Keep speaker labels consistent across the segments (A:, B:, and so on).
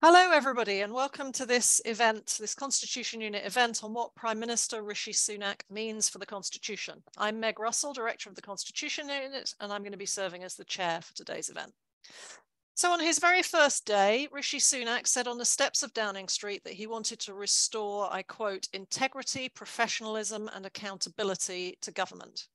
A: Hello, everybody, and welcome to this event, this Constitution Unit event on what Prime Minister Rishi Sunak means for the Constitution. I'm Meg Russell, Director of the Constitution Unit, and I'm going to be serving as the chair for today's event. So, on his very first day, Rishi Sunak said on the steps of Downing Street that he wanted to restore, I quote, integrity, professionalism, and accountability to government.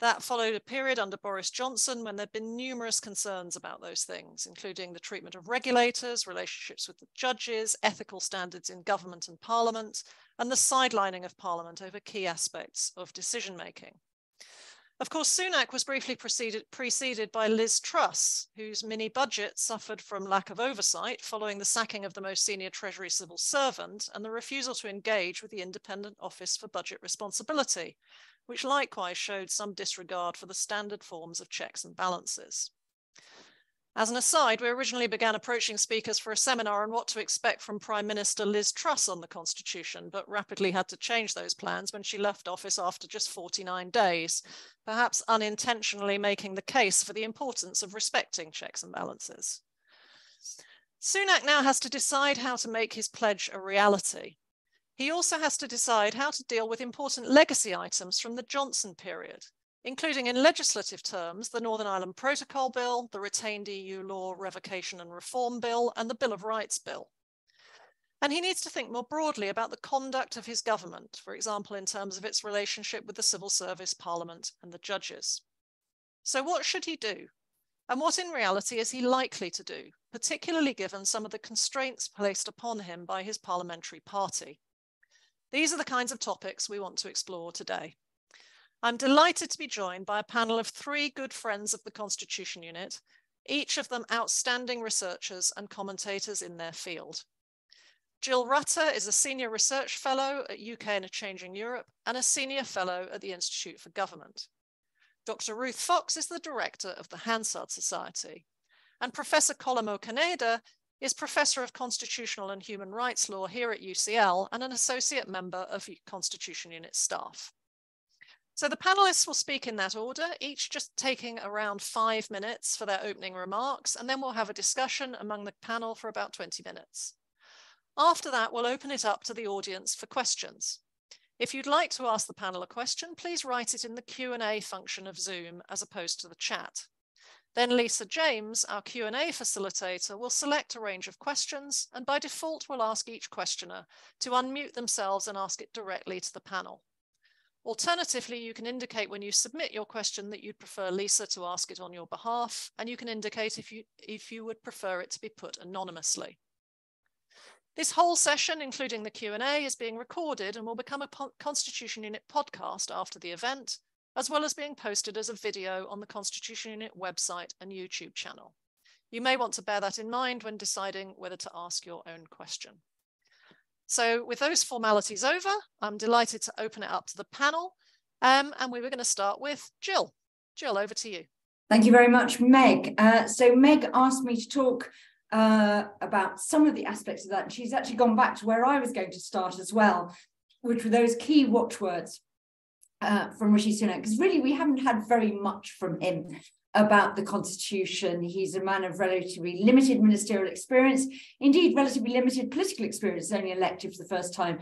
A: That followed a period under Boris Johnson when there'd been numerous concerns about those things, including the treatment of regulators, relationships with the judges, ethical standards in government and parliament, and the sidelining of parliament over key aspects of decision making. Of course, Sunak was briefly preceded, preceded, by Liz Truss, whose mini budget suffered from lack of oversight following the sacking of the most senior Treasury civil servant and the refusal to engage with the Independent Office for Budget Responsibility, which likewise showed some disregard for the standard forms of checks and balances. As an aside, we originally began approaching speakers for a seminar on what to expect from Prime Minister Liz Truss on the Constitution, but rapidly had to change those plans when she left office after just 49 days, perhaps unintentionally making the case for the importance of respecting checks and balances. Sunak now has to decide how to make his pledge a reality. He also has to decide how to deal with important legacy items from the Johnson period, including in legislative terms the Northern Ireland Protocol Bill, the retained EU law revocation and reform bill, and the Bill of Rights Bill. And he needs to think more broadly about the conduct of his government, for example, in terms of its relationship with the civil service, parliament, and the judges. So, what should he do? And what in reality is he likely to do, particularly given some of the constraints placed upon him by his parliamentary party? These are the kinds of topics we want to explore today. I'm delighted to be joined by a panel of three good friends of the Constitution Unit, each of them outstanding researchers and commentators in their field. Jill Rutter is a Senior Research Fellow at UK in a Changing Europe and a Senior Fellow at the Institute for Government. Dr. Ruth Fox is the Director of the Hansard Society. And Professor Colm O'Cinneide is Professor of Constitutional and Human Rights Law here at UCL and an Associate Member of Constitution Unit staff. So the panelists will speak in that order, each just taking around five minutes for their opening remarks, and then we'll have a discussion among the panel for about 20 minutes. After that, we'll open it up to the audience for questions. If you'd like to ask the panel a question, please write it in the Q&A function of Zoom as opposed to the chat. Then Lisa James, our Q&A facilitator, will select a range of questions and by default will ask each questioner to unmute themselves and ask it directly to the panel. Alternatively, you can indicate when you submit your question that you'd prefer Lisa to ask it on your behalf, and you can indicate if you, if you would prefer it to be put anonymously. This whole session, including the Q&A, is being recorded and will become a Constitution Unit podcast after the event, as well as being posted as a video on the Constitution Unit website and YouTube channel. You may want to bear that in mind when deciding whether to ask your own question. So with those formalities over, I'm delighted to open it up to the panel. Um, and we were going to start with Jill. Jill, over to you.
B: Thank you very much, Meg. Uh, so Meg asked me to talk uh, about some of the aspects of that. And she's actually gone back to where I was going to start as well, which were those key watchwords uh, from Rishi Sunak, because really we haven't had very much from him about the constitution. He's a man of relatively limited ministerial experience, indeed, relatively limited political experience, only elected for the first time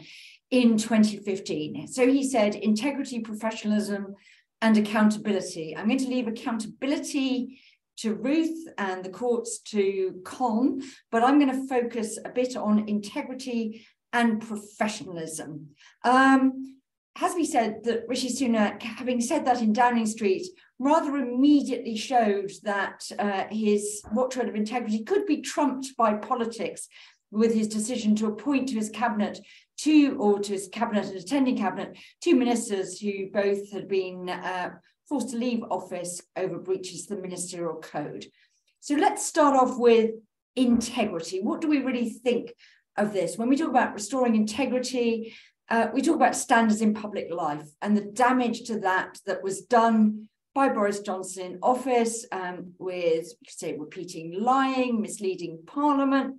B: in 2015. So he said integrity, professionalism, and accountability. I'm going to leave accountability to Ruth and the courts to Con, but I'm going to focus a bit on integrity and professionalism. Um, has we said that Rishi Sunak, having said that in Downing Street, rather immediately showed that uh, his watchword of integrity could be trumped by politics with his decision to appoint to his cabinet two, or to his cabinet and attending cabinet, two ministers who both had been uh, forced to leave office over breaches of the ministerial code. So let's start off with integrity. What do we really think of this? When we talk about restoring integrity, uh, we talk about standards in public life and the damage to that that was done by Boris Johnson in office um, with, say, repeating lying, misleading Parliament.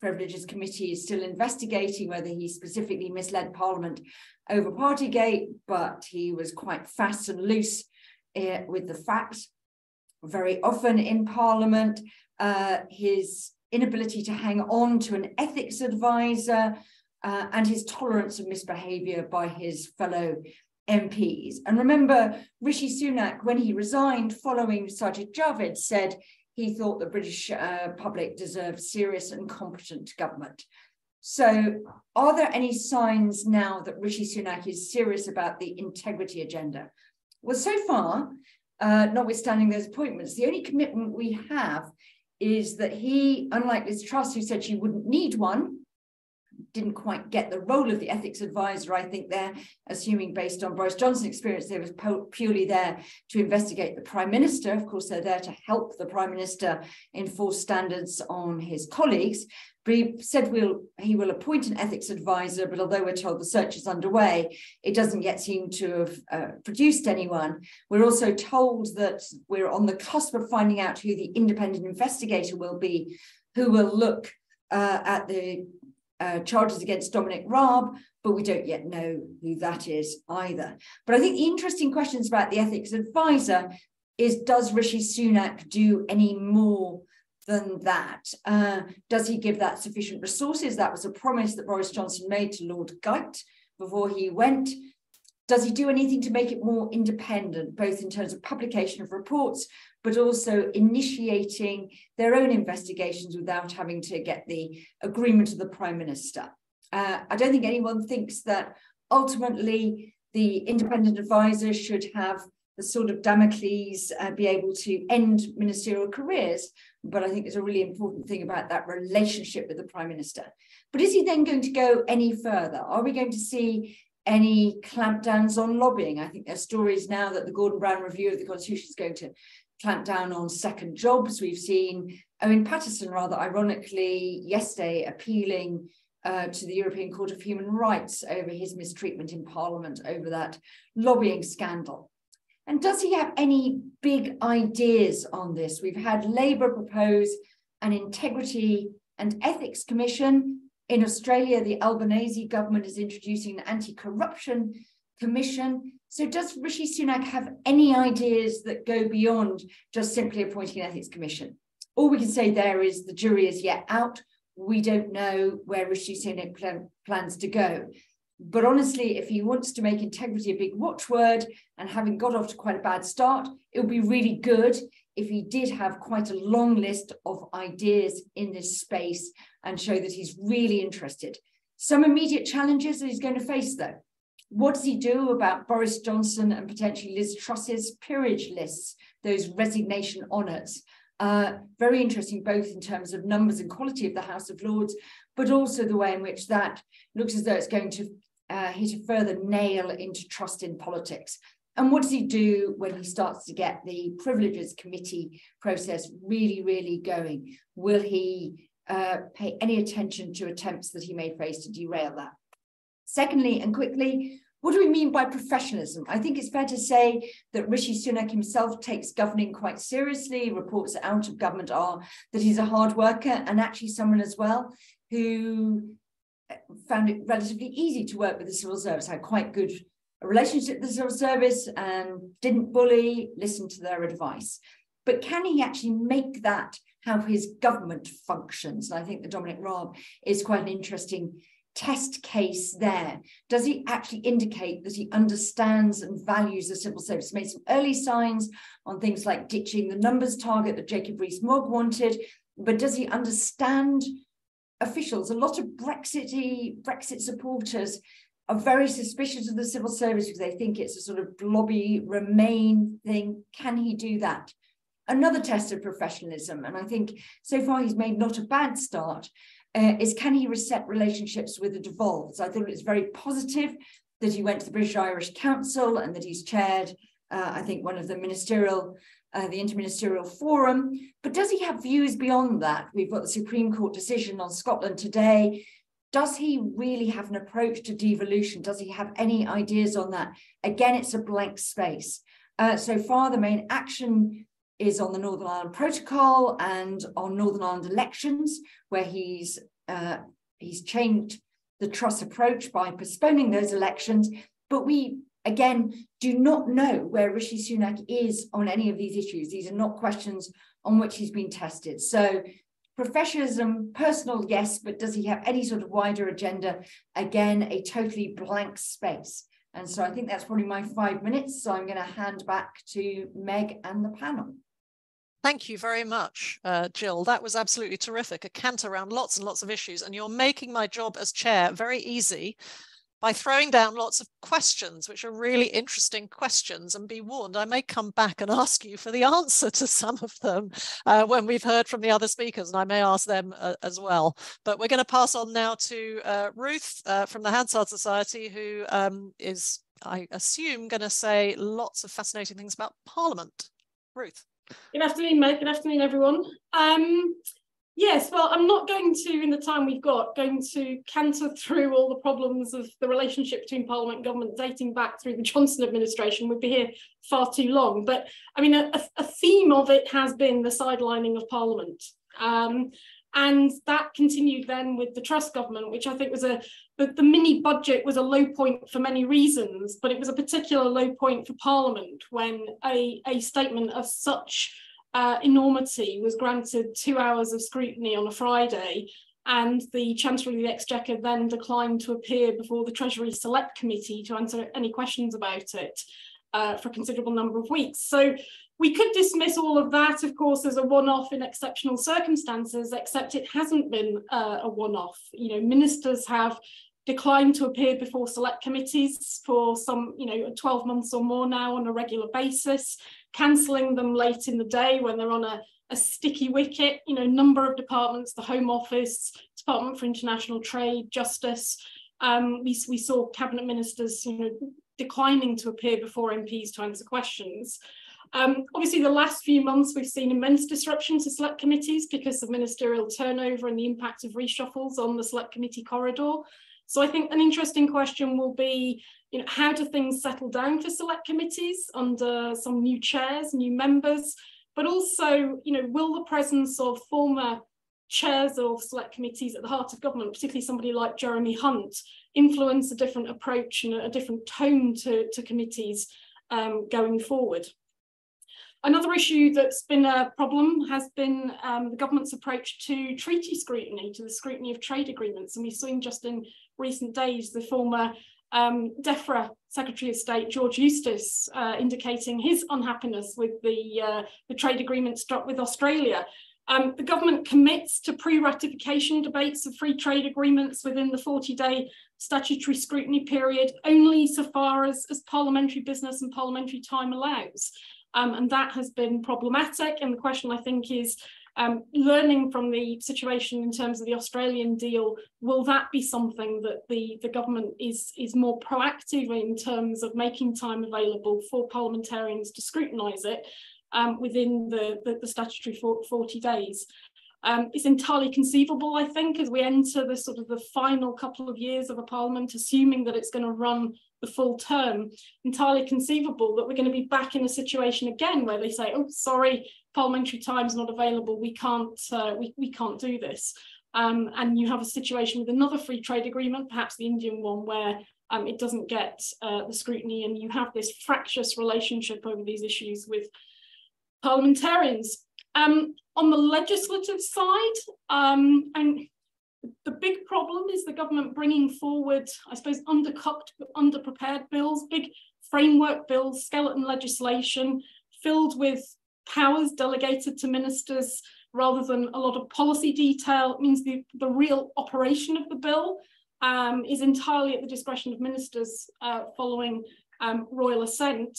B: Privileges Committee is still investigating whether he specifically misled Parliament over Partygate, but he was quite fast and loose uh, with the facts. Very often in Parliament, uh, his inability to hang on to an ethics advisor, uh, and his tolerance of misbehavior by his fellow MPs. And remember, Rishi Sunak, when he resigned following Sajid Javid, said he thought the British uh, public deserved serious and competent government. So, are there any signs now that Rishi Sunak is serious about the integrity agenda? Well, so far, uh, notwithstanding those appointments, the only commitment we have is that he, unlike Liz Truss, who said she wouldn't need one, didn't quite get the role of the ethics advisor. I think they're assuming, based on Boris Johnson's experience, they was purely there to investigate the prime minister. Of course, they're there to help the prime minister enforce standards on his colleagues. But he said we'll, he will appoint an ethics advisor, but although we're told the search is underway, it doesn't yet seem to have uh, produced anyone. We're also told that we're on the cusp of finding out who the independent investigator will be, who will look uh, at the uh, charges against Dominic Raab, but we don't yet know who that is either. But I think the interesting questions about the ethics advisor is does Rishi Sunak do any more than that? Uh, does he give that sufficient resources? That was a promise that Boris Johnson made to Lord Geidt before he went. Does he do anything to make it more independent, both in terms of publication of reports, but also initiating their own investigations without having to get the agreement of the Prime Minister. Uh, I don't think anyone thinks that ultimately the independent advisor should have the sort of Damocles uh, be able to end ministerial careers. But I think there's a really important thing about that relationship with the Prime Minister. But is he then going to go any further? Are we going to see any clampdowns on lobbying? I think there's stories now that the Gordon Brown review of the Constitution is going to clamp down on second jobs. We've seen Owen Paterson, rather ironically, yesterday appealing uh, to the European Court of Human Rights over his mistreatment in Parliament over that lobbying scandal. And does he have any big ideas on this? We've had Labour propose an integrity and ethics commission. In Australia, the Albanese government is introducing an anti corruption commission. So does Rishi Sunak have any ideas that go beyond just simply appointing an ethics commission? All we can say there is the jury is yet out. We don't know where Rishi Sunak plan, plans to go. But honestly, if he wants to make integrity a big watchword and having got off to quite a bad start, it would be really good if he did have quite a long list of ideas in this space and show that he's really interested. Some immediate challenges that he's going to face, though. What does he do about Boris Johnson and potentially Liz Truss's peerage lists, those resignation honours? Uh, very interesting, both in terms of numbers and quality of the House of Lords, but also the way in which that looks as though it's going to uh, hit a further nail into trust in politics. And what does he do when he starts to get the privileges committee process really, really going? Will he uh, pay any attention to attempts that he may face to derail that? Secondly, and quickly, what do we mean by professionalism? I think it's fair to say that Rishi Sunak himself takes governing quite seriously. Reports out of government are that he's a hard worker and actually someone as well who uh, found it relatively easy to work with the civil service, had quite good relationship with the civil service and didn't bully, listened to their advice. But can he actually make that how his government functions? And I think the Dominic Raab is quite an interesting test case there? Does he actually indicate that he understands and values the civil service? Made some early signs on things like ditching the numbers target that Jacob Rees-Mogg wanted, but does he understand officials? A lot of Brexity Brexit supporters are very suspicious of the civil service because they think it's a sort of blobby remain thing. Can he do that? Another test of professionalism, and I think so far he's made not a bad start, uh, is can he reset relationships with the devolved? So I thought it was very positive that he went to the British Irish Council and that he's chaired, uh, I think, one of the ministerial, uh, the interministerial forum. But does he have views beyond that? We've got the Supreme Court decision on Scotland today. Does he really have an approach to devolution? Does he have any ideas on that? Again, it's a blank space. Uh, so far, the main action is on the Northern Ireland Protocol and on Northern Ireland elections, where he's uh, he's changed the Truss approach by postponing those elections. But we again do not know where Rishi Sunak is on any of these issues. These are not questions on which he's been tested. So Professionalism, personal, yes, but does he have any sort of wider agenda? Again, a totally blank space. And so I think that's probably my five minutes. So I'm going to hand back to Meg and the panel.
A: Thank you very much, uh, Jill. That was absolutely terrific. A cant around lots and lots of issues, and you're making my job as chair very easy by throwing down lots of questions, which are really interesting questions. And be warned, I may come back and ask you for the answer to some of them uh, when we've heard from the other speakers, and I may ask them uh, as well. But we're going to pass on now to uh, Ruth uh, from the Hansard Society, who um, is, I assume, going to say lots of fascinating things about Parliament. Ruth.
C: Good afternoon, Meg. Good afternoon, everyone. Um, yes, well, I'm not going to, in the time we've got, going to canter through all the problems of the relationship between Parliament and government dating back through the Johnson administration. We'd be here far too long. But I mean, a, a theme of it has been the sidelining of Parliament. Um, and that continued then with the Truss government, which I think was a the, the mini budget was a low point for many reasons, but it was a particular low point for Parliament when a, a statement of such uh, enormity was granted two hours of scrutiny on a Friday, and the Chancellor of the Exchequer then declined to appear before the Treasury Select Committee to answer any questions about it uh, for a considerable number of weeks. So we could dismiss all of that, of course, as a one-off in exceptional circumstances, except it hasn't been uh, a one-off. You know, ministers have declined to appear before select committees for some, you know, 12 months or more now on a regular basis, cancelling them late in the day when they're on a, a sticky wicket. You know, number of departments, the Home Office, Department for International Trade, Justice. Um, we, we saw cabinet ministers, you know, declining to appear before MPs to answer questions. Um, obviously, the last few months we've seen immense disruption to select committees because of ministerial turnover and the impact of reshuffles on the select committee corridor. So I think an interesting question will be, you know, how do things settle down for select committees under some new chairs, new members, but also, you know, will the presence of former chairs of select committees at the heart of government, particularly somebody like Jeremy Hunt, influence a different approach and a different tone to, to committees um, going forward. Another issue that's been a problem has been um, the government's approach to treaty scrutiny, to the scrutiny of trade agreements. And we've seen just in recent days the former um, DEFRA Secretary of State, George Eustice, uh, indicating his unhappiness with the, uh, the trade agreement struck with Australia. Um, the government commits to pre-ratification debates of free trade agreements within the 40-day statutory scrutiny period, only so far as, as parliamentary business and parliamentary time allows. Um, and that has been problematic. And the question, I think, is um, learning from the situation in terms of the Australian deal, will that be something that the, the government is, is more proactive in terms of making time available for parliamentarians to scrutinise it um, within the, the, the, statutory 40 days? Um, it's entirely conceivable, I think, as we enter the sort of the final couple of years of a parliament, assuming that it's going to run the full term, entirely conceivable that we're going to be back in a situation again where they say, oh, sorry, parliamentary time is not available, we can't, uh, we, we can't do this. Um, and you have a situation with another free trade agreement, perhaps the Indian one, where um, it doesn't get uh, the scrutiny and you have this fractious relationship over these issues with parliamentarians. Um, on the legislative side, um, and the big problem is the government bringing forward, I suppose, undercooked, underprepared bills, big framework bills, skeleton legislation filled with powers delegated to ministers rather than a lot of policy detail. It means the, the real operation of the bill um, is entirely at the discretion of ministers uh, following um, royal assent.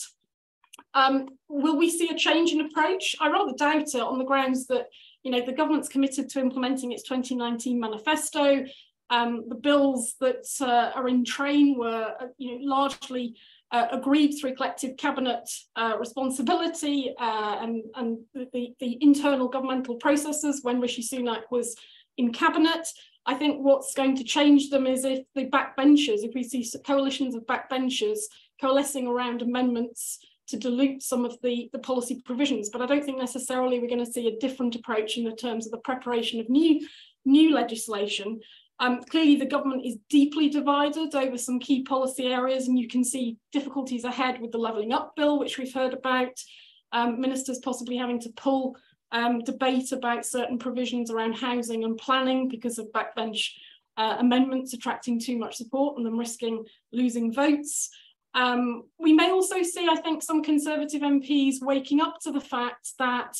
C: Um, will we see a change in approach? I rather doubt it on the grounds that you know, the government's committed to implementing its 2019 manifesto. Um, the bills that uh, are in train were, uh, you know, largely uh, agreed through collective cabinet uh, responsibility uh, and, and the, the internal governmental processes when Rishi Sunak was in cabinet. I think what's going to change them is if the backbenchers, if we see coalitions of backbenchers coalescing around amendments to dilute some of the, the policy provisions. But I don't think necessarily we're going to see a different approach in the terms of the preparation of new, new legislation. Um, clearly, the government is deeply divided over some key policy areas, and you can see difficulties ahead with the Levelling Up Bill, which we've heard about, um, ministers possibly having to pull um, debate about certain provisions around housing and planning because of backbench uh, amendments attracting too much support and them risking losing votes. Um, we may also see, I think, some Conservative MPs waking up to the fact that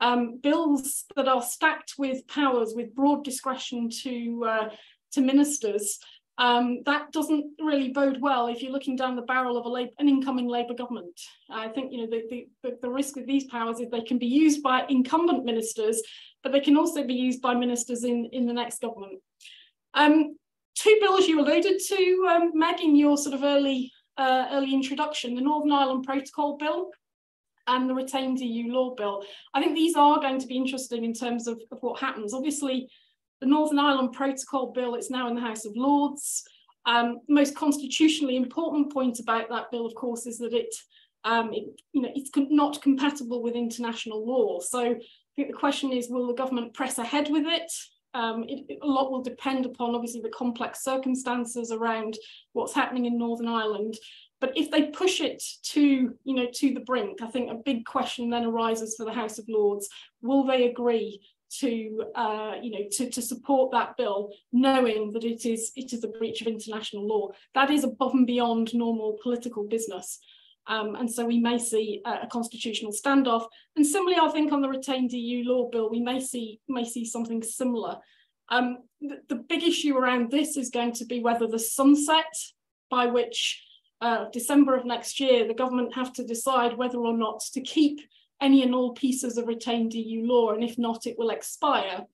C: um, bills that are stacked with powers, with broad discretion to, uh, to ministers, um, that doesn't really bode well if you're looking down the barrel of an incoming Labour government. I think you know the, the, the risk with these powers is they can be used by incumbent ministers, but they can also be used by ministers in, in the next government. Um, two bills you alluded to, um, Meg, in your sort of early uh, early introduction, the Northern Ireland Protocol Bill and the Retained EU Law Bill. I think these are going to be interesting in terms of, of what happens. Obviously, the Northern Ireland Protocol Bill, it's now in the House of Lords. Um, most constitutionally important point about that bill, of course, is that it, um, it you know, it's not compatible with international law. So I think the question is, will the government press ahead with it? Um, it, a lot will depend upon obviously the complex circumstances around what's happening in Northern Ireland. But if they push it to, you know, to the brink, I think a big question then arises for the House of Lords. Will they agree to, uh, you know, to, to support that bill, knowing that it is it is a breach of international law? That is above and beyond normal political business. Um, and so we may see a, a, constitutional standoff. And similarly, I think on the retained EU law bill, we may see may see something similar. Um, the, the, big issue around this is going to be whether the sunset by which uh, December of next year, the government have to decide whether or not to keep any and all pieces of retained EU law, and if not, it will expire.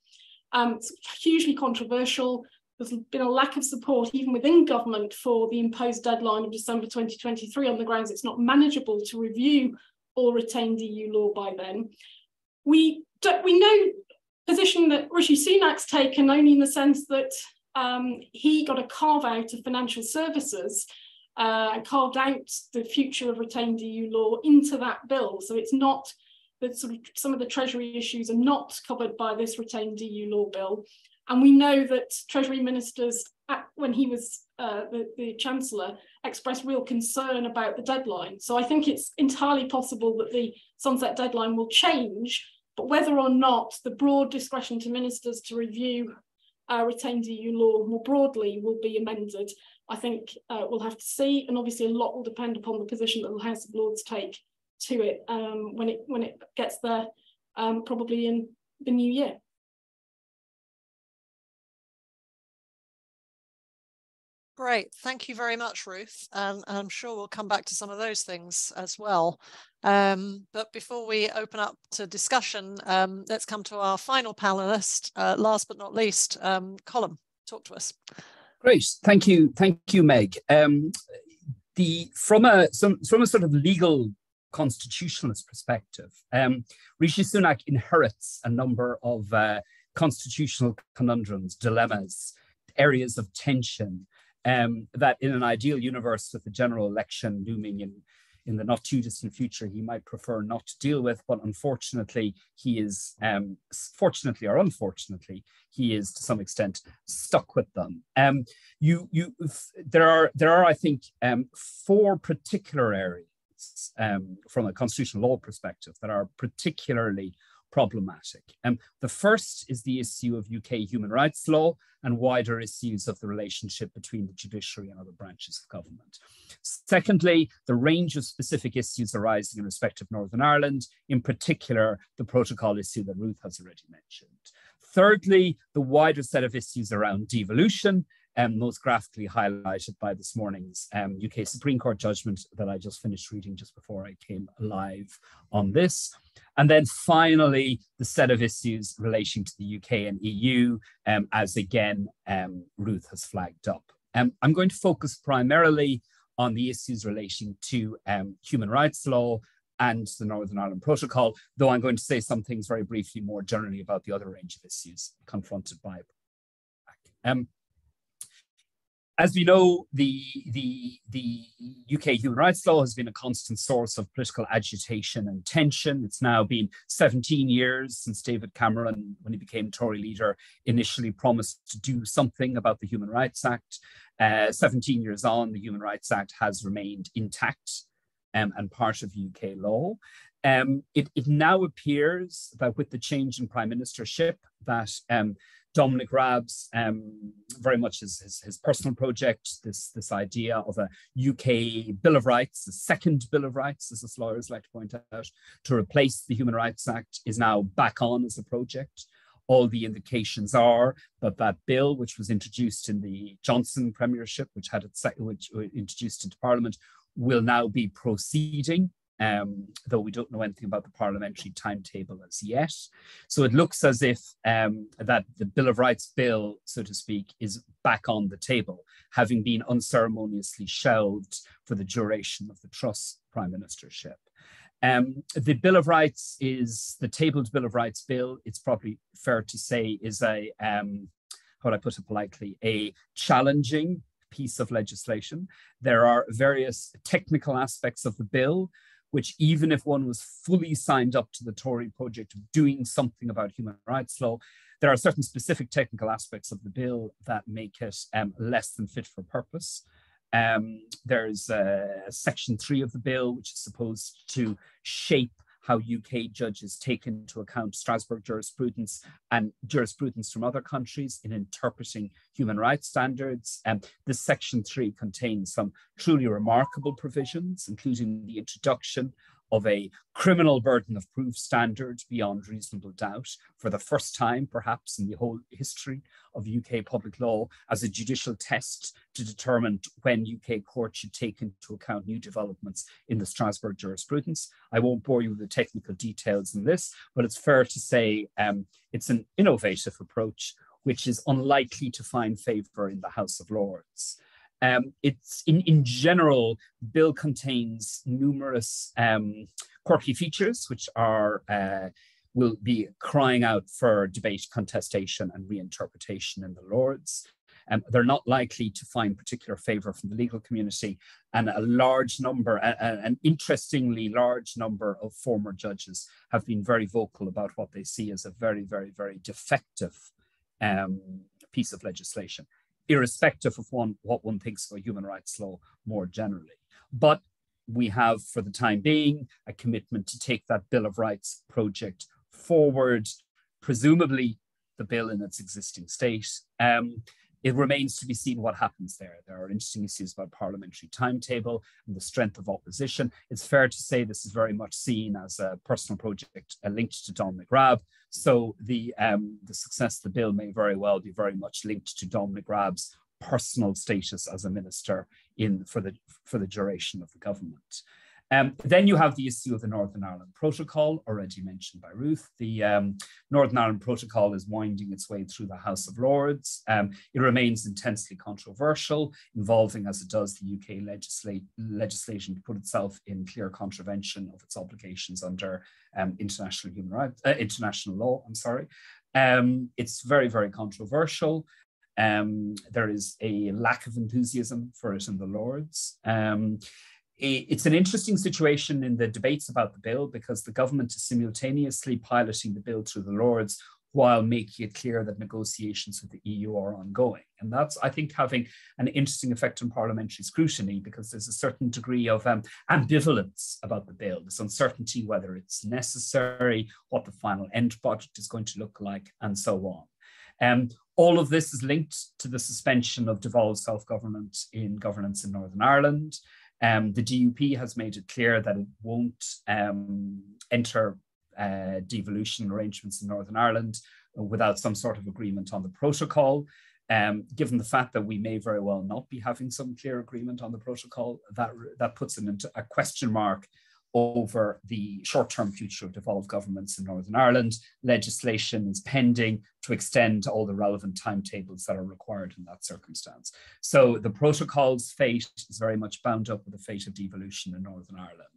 C: Um, it's hugely controversial. There's been a lack of support even within government for the imposed deadline of December 2023 on the grounds it's not manageable to review all retained EU law by then. We, we know position that Rishi Sunak's taken only in the sense that um, he got a carve out of financial services uh, carved out the future of retained EU law into that bill. So it's not that sort of some of the Treasury issues are not covered by this retained EU law bill. And we know that Treasury ministers, at, when he was uh, the, the Chancellor, expressed real concern about the deadline. So I think it's entirely possible that the sunset deadline will change, but whether or not the broad discretion to ministers to review uh, retained EU law more broadly will be amended, I think uh, we'll have to see. And obviously a lot will depend upon the position that the House of Lords take to it um, when it when it gets there, um, probably in the new year.
A: Great, thank you very much, Ruth. And, I'm sure we'll come back to some of those things as well. Um, but before we open up to discussion, um, let's come to our final panelist, uh, last but not least, um, Colm, talk to us.
D: Great, thank you, thank you, Meg. Um, the from a some, from a sort of legal constitutionalist perspective, um, Rishi Sunak inherits a number of uh, constitutional conundrums, dilemmas, areas of tension um, that in an ideal universe with the general election looming in, in the not too distant future, he might prefer not to deal with. But unfortunately, he is, um, fortunately or unfortunately, he is to some extent stuck with them. Um, you, you, there are, there are, I think, um, four particular areas um, from a constitutional law perspective that are particularly problematic. Um, the first is the issue of UK human rights law and wider issues of the relationship between the judiciary and other branches of government. Secondly, the range of specific issues arising in respect of Northern Ireland, in particular, the protocol issue that Ruth has already mentioned. Thirdly, the wider set of issues around devolution, um, most graphically highlighted by this morning's um, UK Supreme Court judgment that I just finished reading just before I came live on this. And then finally, the set of issues relating to the UK and EU, um, as again, um, Ruth has flagged up. Um, I'm going to focus primarily on the issues relating to um, human rights law and the Northern Ireland Protocol, though I'm going to say some things very briefly more generally about the other range of issues confronted by um, as we know, the, the, the UK human rights law has been a constant source of political agitation and tension. It's now been 17 years since David Cameron, when he became Tory leader, initially promised to do something about the Human Rights Act. Uh, 17 years on, the Human Rights Act has remained intact um, and part of UK law. Um, it, it, now appears that with the change in prime ministership, that um, Dominic Raab's um, very much his, his, his, personal project, this, this idea of a UK Bill of Rights, the second Bill of Rights, as us lawyers like to point out, to replace the Human Rights Act is now back on as a project. All the indications are that that bill, which was introduced in the Johnson premiership, which had it which introduced into Parliament, will now be proceeding um, though we don't know anything about the parliamentary timetable as yet. So it looks as if um, that the Bill of Rights bill, so to speak, is back on the table, having been unceremoniously shelved for the duration of the Truss prime ministership. Um, the Bill of Rights is the tabled Bill of Rights bill. It's probably fair to say is a um, how would I put it politely, a challenging piece of legislation. There are various technical aspects of the bill which even if one was fully signed up to the Tory project of doing something about human rights law, there are certain specific technical aspects of the bill that make it um, less than fit for purpose. Um, there's uh, section three of the bill, which is supposed to shape how UK judges take into account Strasbourg jurisprudence and jurisprudence from other countries in interpreting human rights standards. And this section three contains some truly remarkable provisions, including the introduction of a criminal burden of proof standard beyond reasonable doubt for the first time, perhaps in the whole history of UK public law, as a judicial test to determine when UK courts should take into account new developments in the Strasbourg jurisprudence. I won't bore you with the technical details in this, but it's fair to say um, it's an innovative approach which is unlikely to find favour in the House of Lords. Um, it's in, in general, bill contains numerous um, quirky features, which are uh, will be crying out for debate, contestation, and reinterpretation in the Lords. Um, they're not likely to find particular favour from the legal community, and a large number, a, a, an interestingly large number of former judges have been very vocal about what they see as a very, very, very defective um, piece of legislation irrespective of one, what one thinks of human rights law more generally. But we have, for the time being, a commitment to take that Bill of Rights project forward, presumably the bill in its existing state. Um, it remains to be seen what happens there. There are interesting issues about parliamentary timetable and the strength of opposition. It's fair to say this is very much seen as a personal project linked to Dominic Raab. So the, um, the success of the bill may very well be very much linked to Dominic Raab's personal status as a minister in for the for the duration of the government. Um, then you have the issue of the Northern Ireland Protocol, already mentioned by Ruth. The um, Northern Ireland Protocol is winding its way through the House of Lords. Um, it remains intensely controversial, involving, as it does, the UK legislation to put itself in clear contravention of its obligations under um, international human rights, uh, international law. I'm sorry. Um, it's very, very controversial. Um, there is a lack of enthusiasm for it in the Lords. Um, it's an interesting situation in the debates about the bill because the government is simultaneously piloting the bill through the Lords while making it clear that negotiations with the EU are ongoing. And that's, I think, having an interesting effect on parliamentary scrutiny because there's a certain degree of um, ambivalence about the bill, this uncertainty whether it's necessary, what the final end budget is going to look like, and so on. Um, all of this is linked to the suspension of devolved self-government in governance in Northern Ireland. Um, the DUP has made it clear that it won't um, enter uh, devolution arrangements in Northern Ireland without some sort of agreement on the protocol. Um, given the fact that we may very well not be having some clear agreement on the protocol, that, that puts into a question mark over the short-term future of devolved governments in Northern Ireland. Legislation is pending to extend all the relevant timetables that are required in that circumstance. So the protocol's fate is very much bound up with the fate of devolution in Northern Ireland.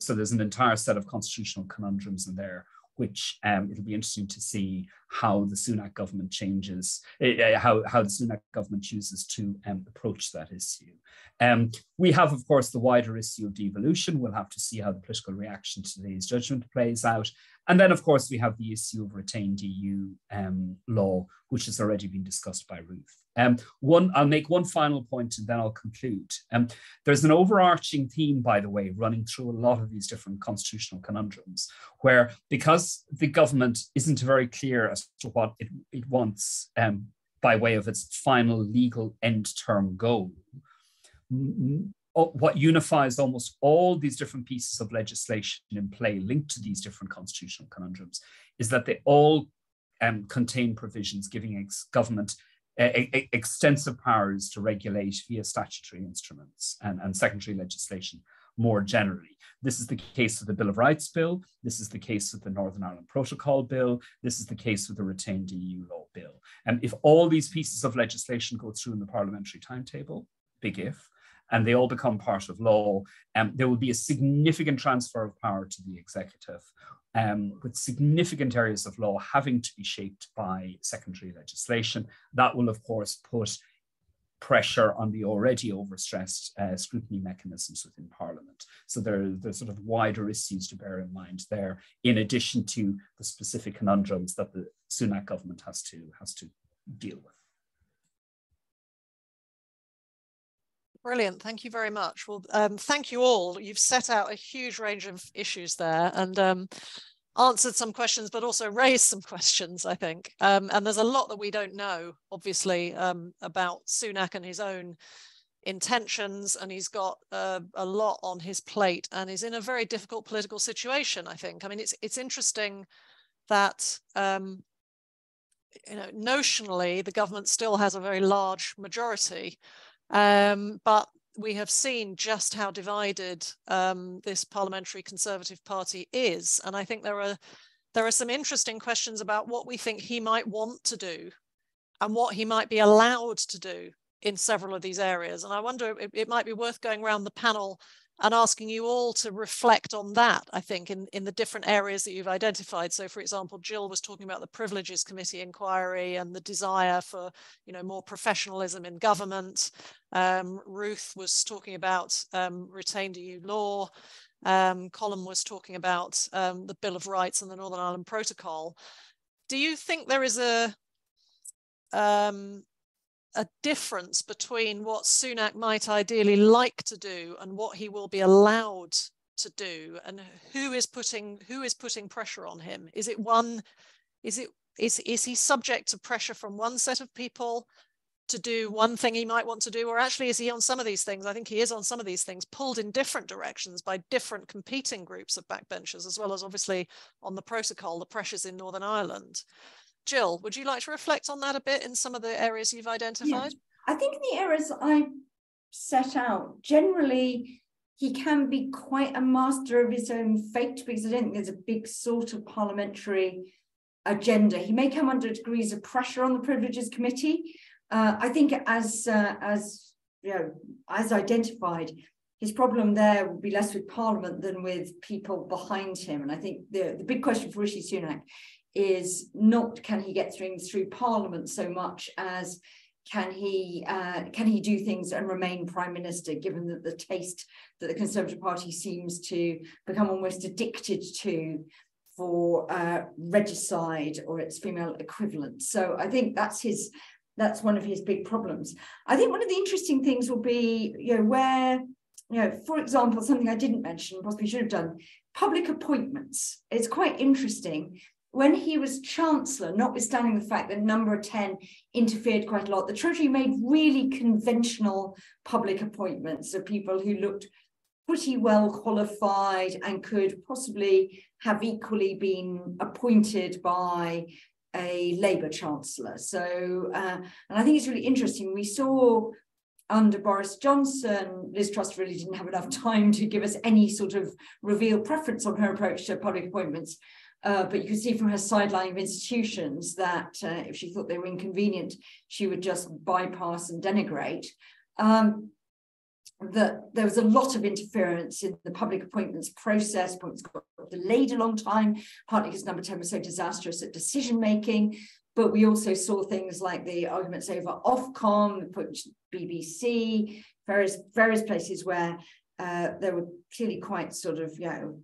D: So there's an entire set of constitutional conundrums in there which um, it'll be interesting to see how the Sunak government changes, uh, how, how the Sunak government chooses to um, approach that issue. Um, we have, of course, the wider issue of devolution. We'll have to see how the political reaction to today's judgment plays out. And then, of course, we have the issue of retained EU um, law, which has already been discussed by Ruth. Um, one, I'll make one final point and then I'll conclude. Um, there's an overarching theme, by the way, running through a lot of these different constitutional conundrums, where because the government isn't very clear as to what it, it wants um, by way of its final legal end term goal, what unifies almost all these different pieces of legislation in play linked to these different constitutional conundrums is that they all um, contain provisions giving government extensive powers to regulate via statutory instruments and, and secondary legislation more generally. This is the case with the Bill of Rights Bill. This is the case with the Northern Ireland Protocol Bill. This is the case with the Retained EU Law Bill. And if all these pieces of legislation go through in the parliamentary timetable, big if, and they all become part of law, um, there will be a significant transfer of power to the executive, um, with significant areas of law having to be shaped by secondary legislation. That will, of course, put pressure on the already overstressed uh, scrutiny mechanisms within Parliament. So there, there's sort of wider issues to bear in mind there, in addition to the specific conundrums that the Sunak government has to has to deal with.
A: Brilliant. Thank you very much. Well, um, thank you all. You've set out a huge range of issues there and um, answered some questions, but also raised some questions, I think. Um, and there's a lot that we don't know, obviously, um, about Sunak and his own intentions. And he's got uh, a lot on his plate and is in a very difficult political situation, I think. I mean, it's, it's interesting that um, you know, notionally, the government still has a very large majority, um, but we have seen just how divided um, this parliamentary Conservative Party is, and I think there are there are some interesting questions about what we think he might want to do, and what he might be allowed to do in several of these areas. And I wonder it, it might be worth going around the panel and asking you all to reflect on that, I think, in, in the different areas that you've identified. So, for example, Jill was talking about the Privileges Committee inquiry and the desire for, you know, more professionalism in government. Um, Ruth was talking about um, retained EU law. Um, Colm was talking about um, the Bill of Rights and the Northern Ireland Protocol. Do you think there is a um, a difference between what Sunak might ideally like to do and what he will be allowed to do and who is putting who is putting pressure on him? Is it one is it is is he subject to pressure from one set of people to do one thing he might want to do? Or actually is he on some of these things? I think he is on some of these things pulled in different directions by different competing groups of backbenchers as well as obviously on the protocol the pressures in northern ireland Jill, would you like to reflect on that a bit in some of the areas you've identified?
B: Yeah. I think in the areas I set out, generally he can be quite a master of his own fate because I don't think there's a big sort of parliamentary agenda. He may come under degrees of pressure on the Privileges Committee. Uh, I think as uh, as you know, as identified, his problem there would be less with Parliament than with people behind him. And I think the, the big question for Rishi Sunak is not can he get things through Parliament so much as can he uh, can he do things and remain prime minister given that the taste that the conservative party seems to become almost addicted to for uh, regicide or its female equivalent? So i think that's his that's one of his big problems. I think one of the interesting things will be you know where you know for example something i didn't mention possibly should have done public appointments. It's quite interesting when he was Chancellor, notwithstanding the fact that number 10 interfered quite a lot, the Treasury made really conventional public appointments of people who looked pretty well qualified and could possibly have equally been appointed by a Labour Chancellor. So, uh, and I think it's really interesting. We saw under Boris Johnson, Liz Truss really didn't have enough time to give us any sort of reveal preference on her approach to public appointments. Uh, but you can see from her sideline of institutions that uh, if she thought they were inconvenient, she would just bypass and denigrate. Um, that there was a lot of interference in the public appointments process. Appointments got delayed a long time, partly because number 10 was so disastrous at decision making. But we also saw things like the arguments over Ofcom, BBC, various various places where uh, there were clearly quite sort of you know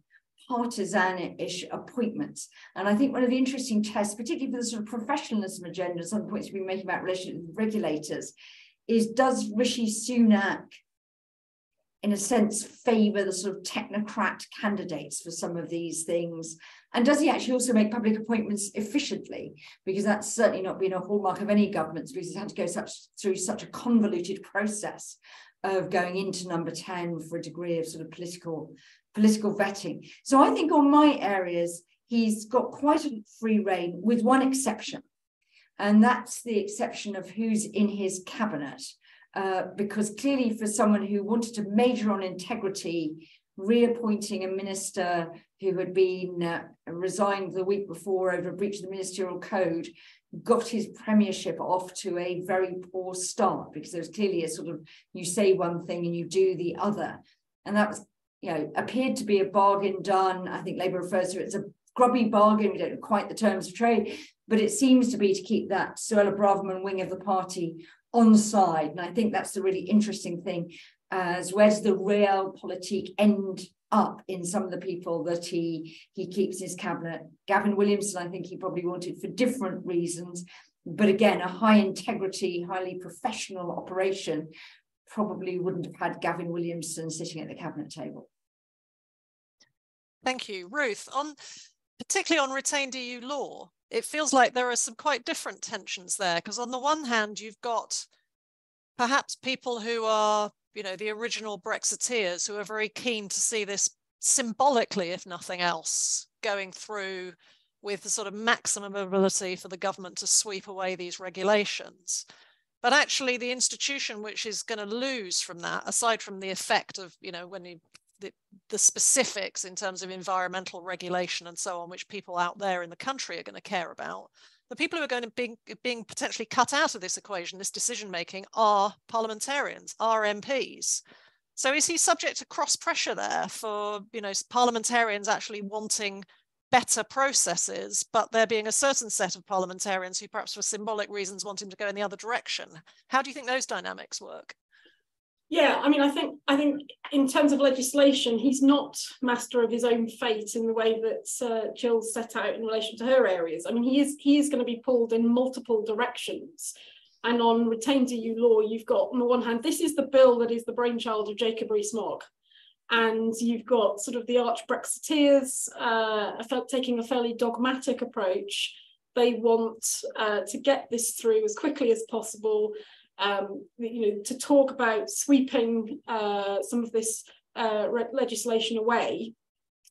B: partisan-ish appointments. And I think one of the interesting tests, particularly for the sort of professionalism agenda, some points we've been making about relations with regulators, is does Rishi Sunak, in a sense, favour the sort of technocrat candidates for some of these things? And does he actually also make public appointments efficiently? Because that's certainly not been a hallmark of any governments because he's had to go such through such a convoluted process of going into number 10 for a degree of sort of political political vetting. So I think on my areas, he's got quite a free rein with one exception. And that's the exception of who's in his cabinet. Uh, because clearly, for someone who wanted to major on integrity, reappointing a minister who had been uh, resigned the week before over a breach of the ministerial code got his premiership off to a very poor start because there was clearly a sort of you say one thing and you do the other. And that was you know, appeared to be a bargain done. I think Labour refers to it as a grubby bargain. We don't know quite the terms of trade, but it seems to be to keep that Suella Braverman wing of the party on side. And I think that's the really interesting thing as where does the realpolitik end up in some of the people that he he keeps his cabinet. Gavin Williamson, I think he probably wanted for different reasons, but again, a high integrity, highly professional operation probably wouldn't have had Gavin Williamson sitting at the cabinet table.
A: Thank you. Ruth, on particularly on retained EU law, it feels like there are some quite different tensions there because on the one hand, you've got perhaps people who are, you know, the original Brexiteers who are very keen to see this symbolically, if nothing else, going through with the sort of maximum ability for the government to sweep away these regulations. But actually, the institution which is going to lose from that, aside from the effect of, you know, when you the, specifics in terms of environmental regulation and so on, which people out there in the country are going to care about. The people who are going to be being potentially cut out of this equation, this decision making, are parliamentarians, are MPs. So is he subject to cross pressure there for you know parliamentarians actually wanting better processes, but there being a certain set of parliamentarians who perhaps for symbolic reasons want him to go in the other direction? How do you think those dynamics work?
C: Yeah, I mean, I think I think in terms of legislation, he's not master of his own fate in the way that uh, Jill set out in relation to her areas. I mean, he is he is going to be pulled in multiple directions. And on retained EU law, you've got on the one hand, this is the bill that is the brainchild of Jacob Rees-Mogg, and you've got sort of the arch Brexiteers uh, taking a fairly dogmatic approach. They want uh, to get this through as quickly as possible um, you know, to talk about sweeping uh, some of this uh, legislation away.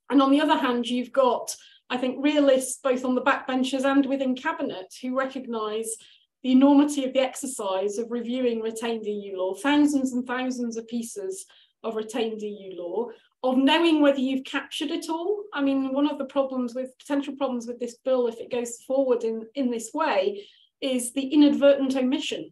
C: And on the other hand, you've got, I think, realists both on the backbenches and within cabinet who recognise the enormity of the exercise of reviewing retained EU law, thousands and thousands of pieces of retained EU law, of knowing whether you've captured it all. I mean, one of the problems with potential problems with this bill, if it goes forward in, in this way, is the inadvertent omission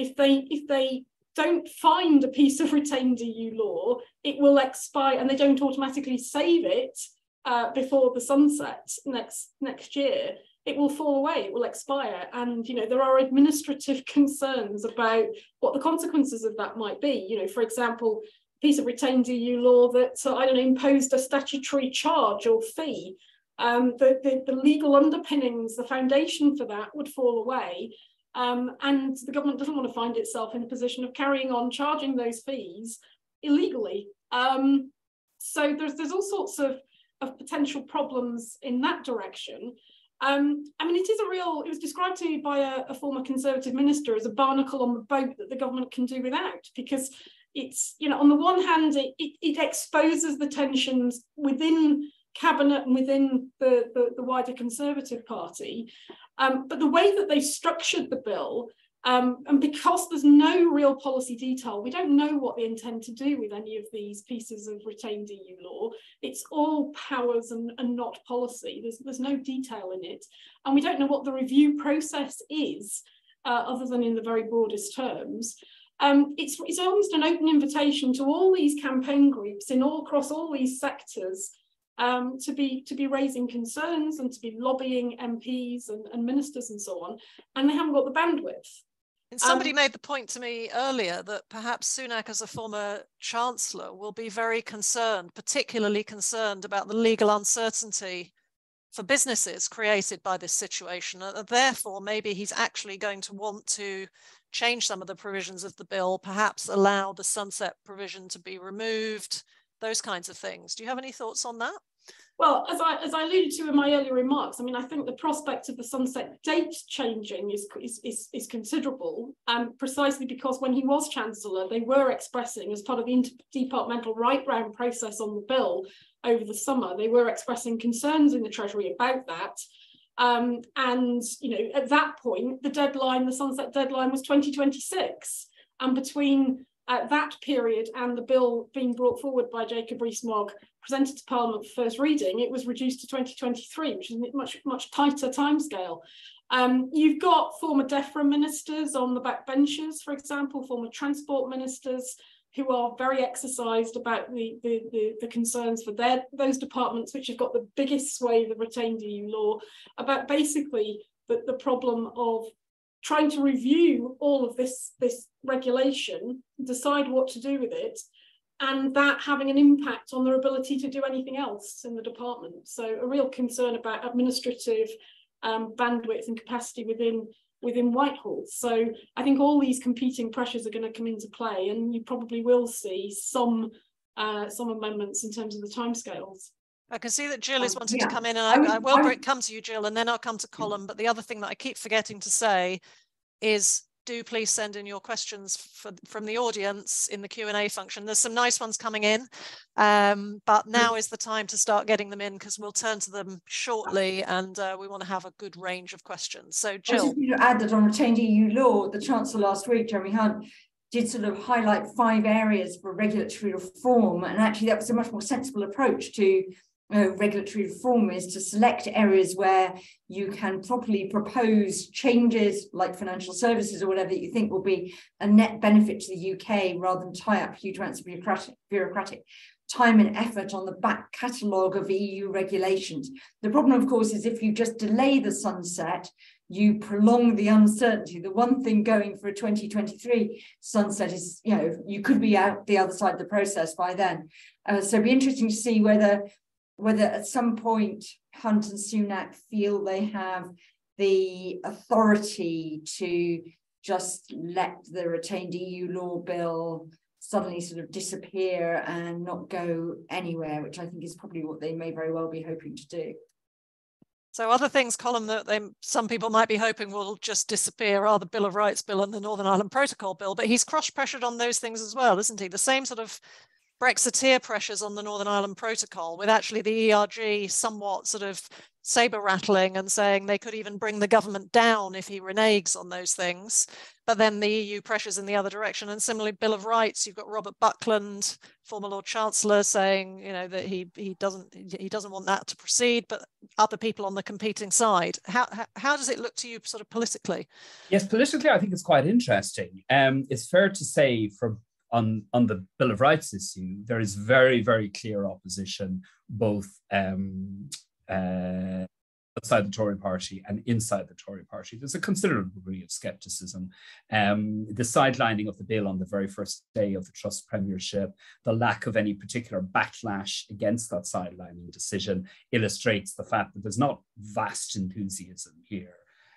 C: if they if they don't find a piece of retained EU law, it will expire, and they don't automatically save it uh, before the sunset next next year. It will fall away. It will expire, and you know there are administrative concerns about what the consequences of that might be. You know, for example, piece of retained EU law that uh, I don't know imposed a statutory charge or fee. Um, the, the, the legal underpinnings, the foundation for that would fall away, um, and the government doesn't want to find itself in a position of carrying on charging those fees illegally. Um, so there's there's all sorts of, of potential problems in that direction. Um, I mean, it is a real, it was described to me by a, a, former Conservative minister as a barnacle on the boat that the government can do without, because it's, you know, on the one hand, it, it, it exposes the tensions within cabinet and within the, the, the wider Conservative Party. Um, but the way that they structured the bill, um, and because there's no real policy detail, we don't know what they intend to do with any of these pieces of retained EU law. It's all powers and, and not policy. There's, there's no detail in it. And we don't know what the review process is, uh, other than in the very broadest terms. Um, it's, it's almost an open invitation to all these campaign groups in all across all these sectors um, to be to be raising concerns and to be lobbying MPs and, and, ministers and so on, and they haven't got the bandwidth.
A: And somebody um, made the point to me earlier that perhaps Sunak, as a former chancellor, will be very concerned, particularly concerned about the legal uncertainty for businesses created by this situation. And therefore, maybe he's actually going to want to change some of the provisions of the bill, perhaps allow the sunset provision to be removed, those kinds of things. Do you have any thoughts on that?
C: Well, as I, as I alluded to in my earlier remarks, I mean, I think the prospect of the sunset date changing is, is, is, is considerable, um, precisely because when he was Chancellor, they were expressing, as part of the interdepartmental write round process on the bill over the summer, they were expressing concerns in the Treasury about that. Um, and, you know, at that point, the deadline, the sunset deadline was 2026. And between uh, that period and the bill being brought forward by Jacob Rees-Mogg presented to Parliament for first reading, it was reduced to 2023, which is a much, much tighter timescale. Um, you've got former DEFRA ministers on the backbenches, for example, former transport ministers who are very exercised about the, the, the, the, concerns for their those departments which have got the biggest swathe of retained EU law, about basically the, the problem of trying to review all of this, this regulation, decide what to do with it, and that having an impact on their ability to do anything else in the department. So a real concern about administrative um, bandwidth and capacity within within Whitehall. So I think all these competing pressures are going to come into play, and you probably will see some uh, some amendments in terms of the timescales.
A: I can see that Jill is um, wanting yeah. to come in, and I, I, I will I come to you, Jill, and then I'll come to Colm. But the other thing that I keep forgetting to say is do please send in your questions for, from the audience in the Q&A function. There's some nice ones coming in, um, but now is the time to start getting them in because we'll turn to them shortly and uh, we want to have a good range of questions. So Jill.
B: I just add that on retained EU law, the Chancellor last week, Jeremy Hunt, did sort of highlight five areas for regulatory reform. And actually that was a much more sensible approach to uh, regulatory reform is to select areas where you can properly propose changes like financial services or whatever that you think will be a net benefit to the UK rather than tie up huge amounts of bureaucratic, bureaucratic time and effort on the back catalogue of EU regulations. The problem, of course, is if you just delay the sunset, you prolong the uncertainty. The one thing going for a 2023 sunset is, you know, you could be out the other side of the process by then. Uh, so it'd be interesting to see whether whether at some point Hunt and Sunak feel they have the authority to just let the retained EU law bill suddenly sort of disappear and not go anywhere, which I think is probably what they may very well be hoping to do.
A: So other things, Colm, that they, some people might be hoping will just disappear are the Bill of Rights bill and the Northern Ireland Protocol bill, but he's cross-pressured on those things as well, isn't he? The same sort of Brexiteer pressures on the Northern Ireland Protocol, with actually the ERG somewhat sort of saber rattling and saying they could even bring the government down if he reneges on those things. But then the EU pressures in the other direction. And similarly, Bill of Rights, you've got Robert Buckland, former Lord Chancellor, saying you know that he he doesn't he doesn't want that to proceed, but other people on the competing side. How how, how does it look to you, sort of politically?
D: Yes, politically, I think it's quite interesting. Um, it's fair to say for on, on the Bill of Rights issue, there is very, very clear opposition, both um, uh, outside the Tory party and inside the Tory party. There's a considerable degree of scepticism. Um, the sidelining of the bill on the very first day of the Truss premiership, the lack of any particular backlash against that sidelining decision illustrates the fact that there's not vast enthusiasm here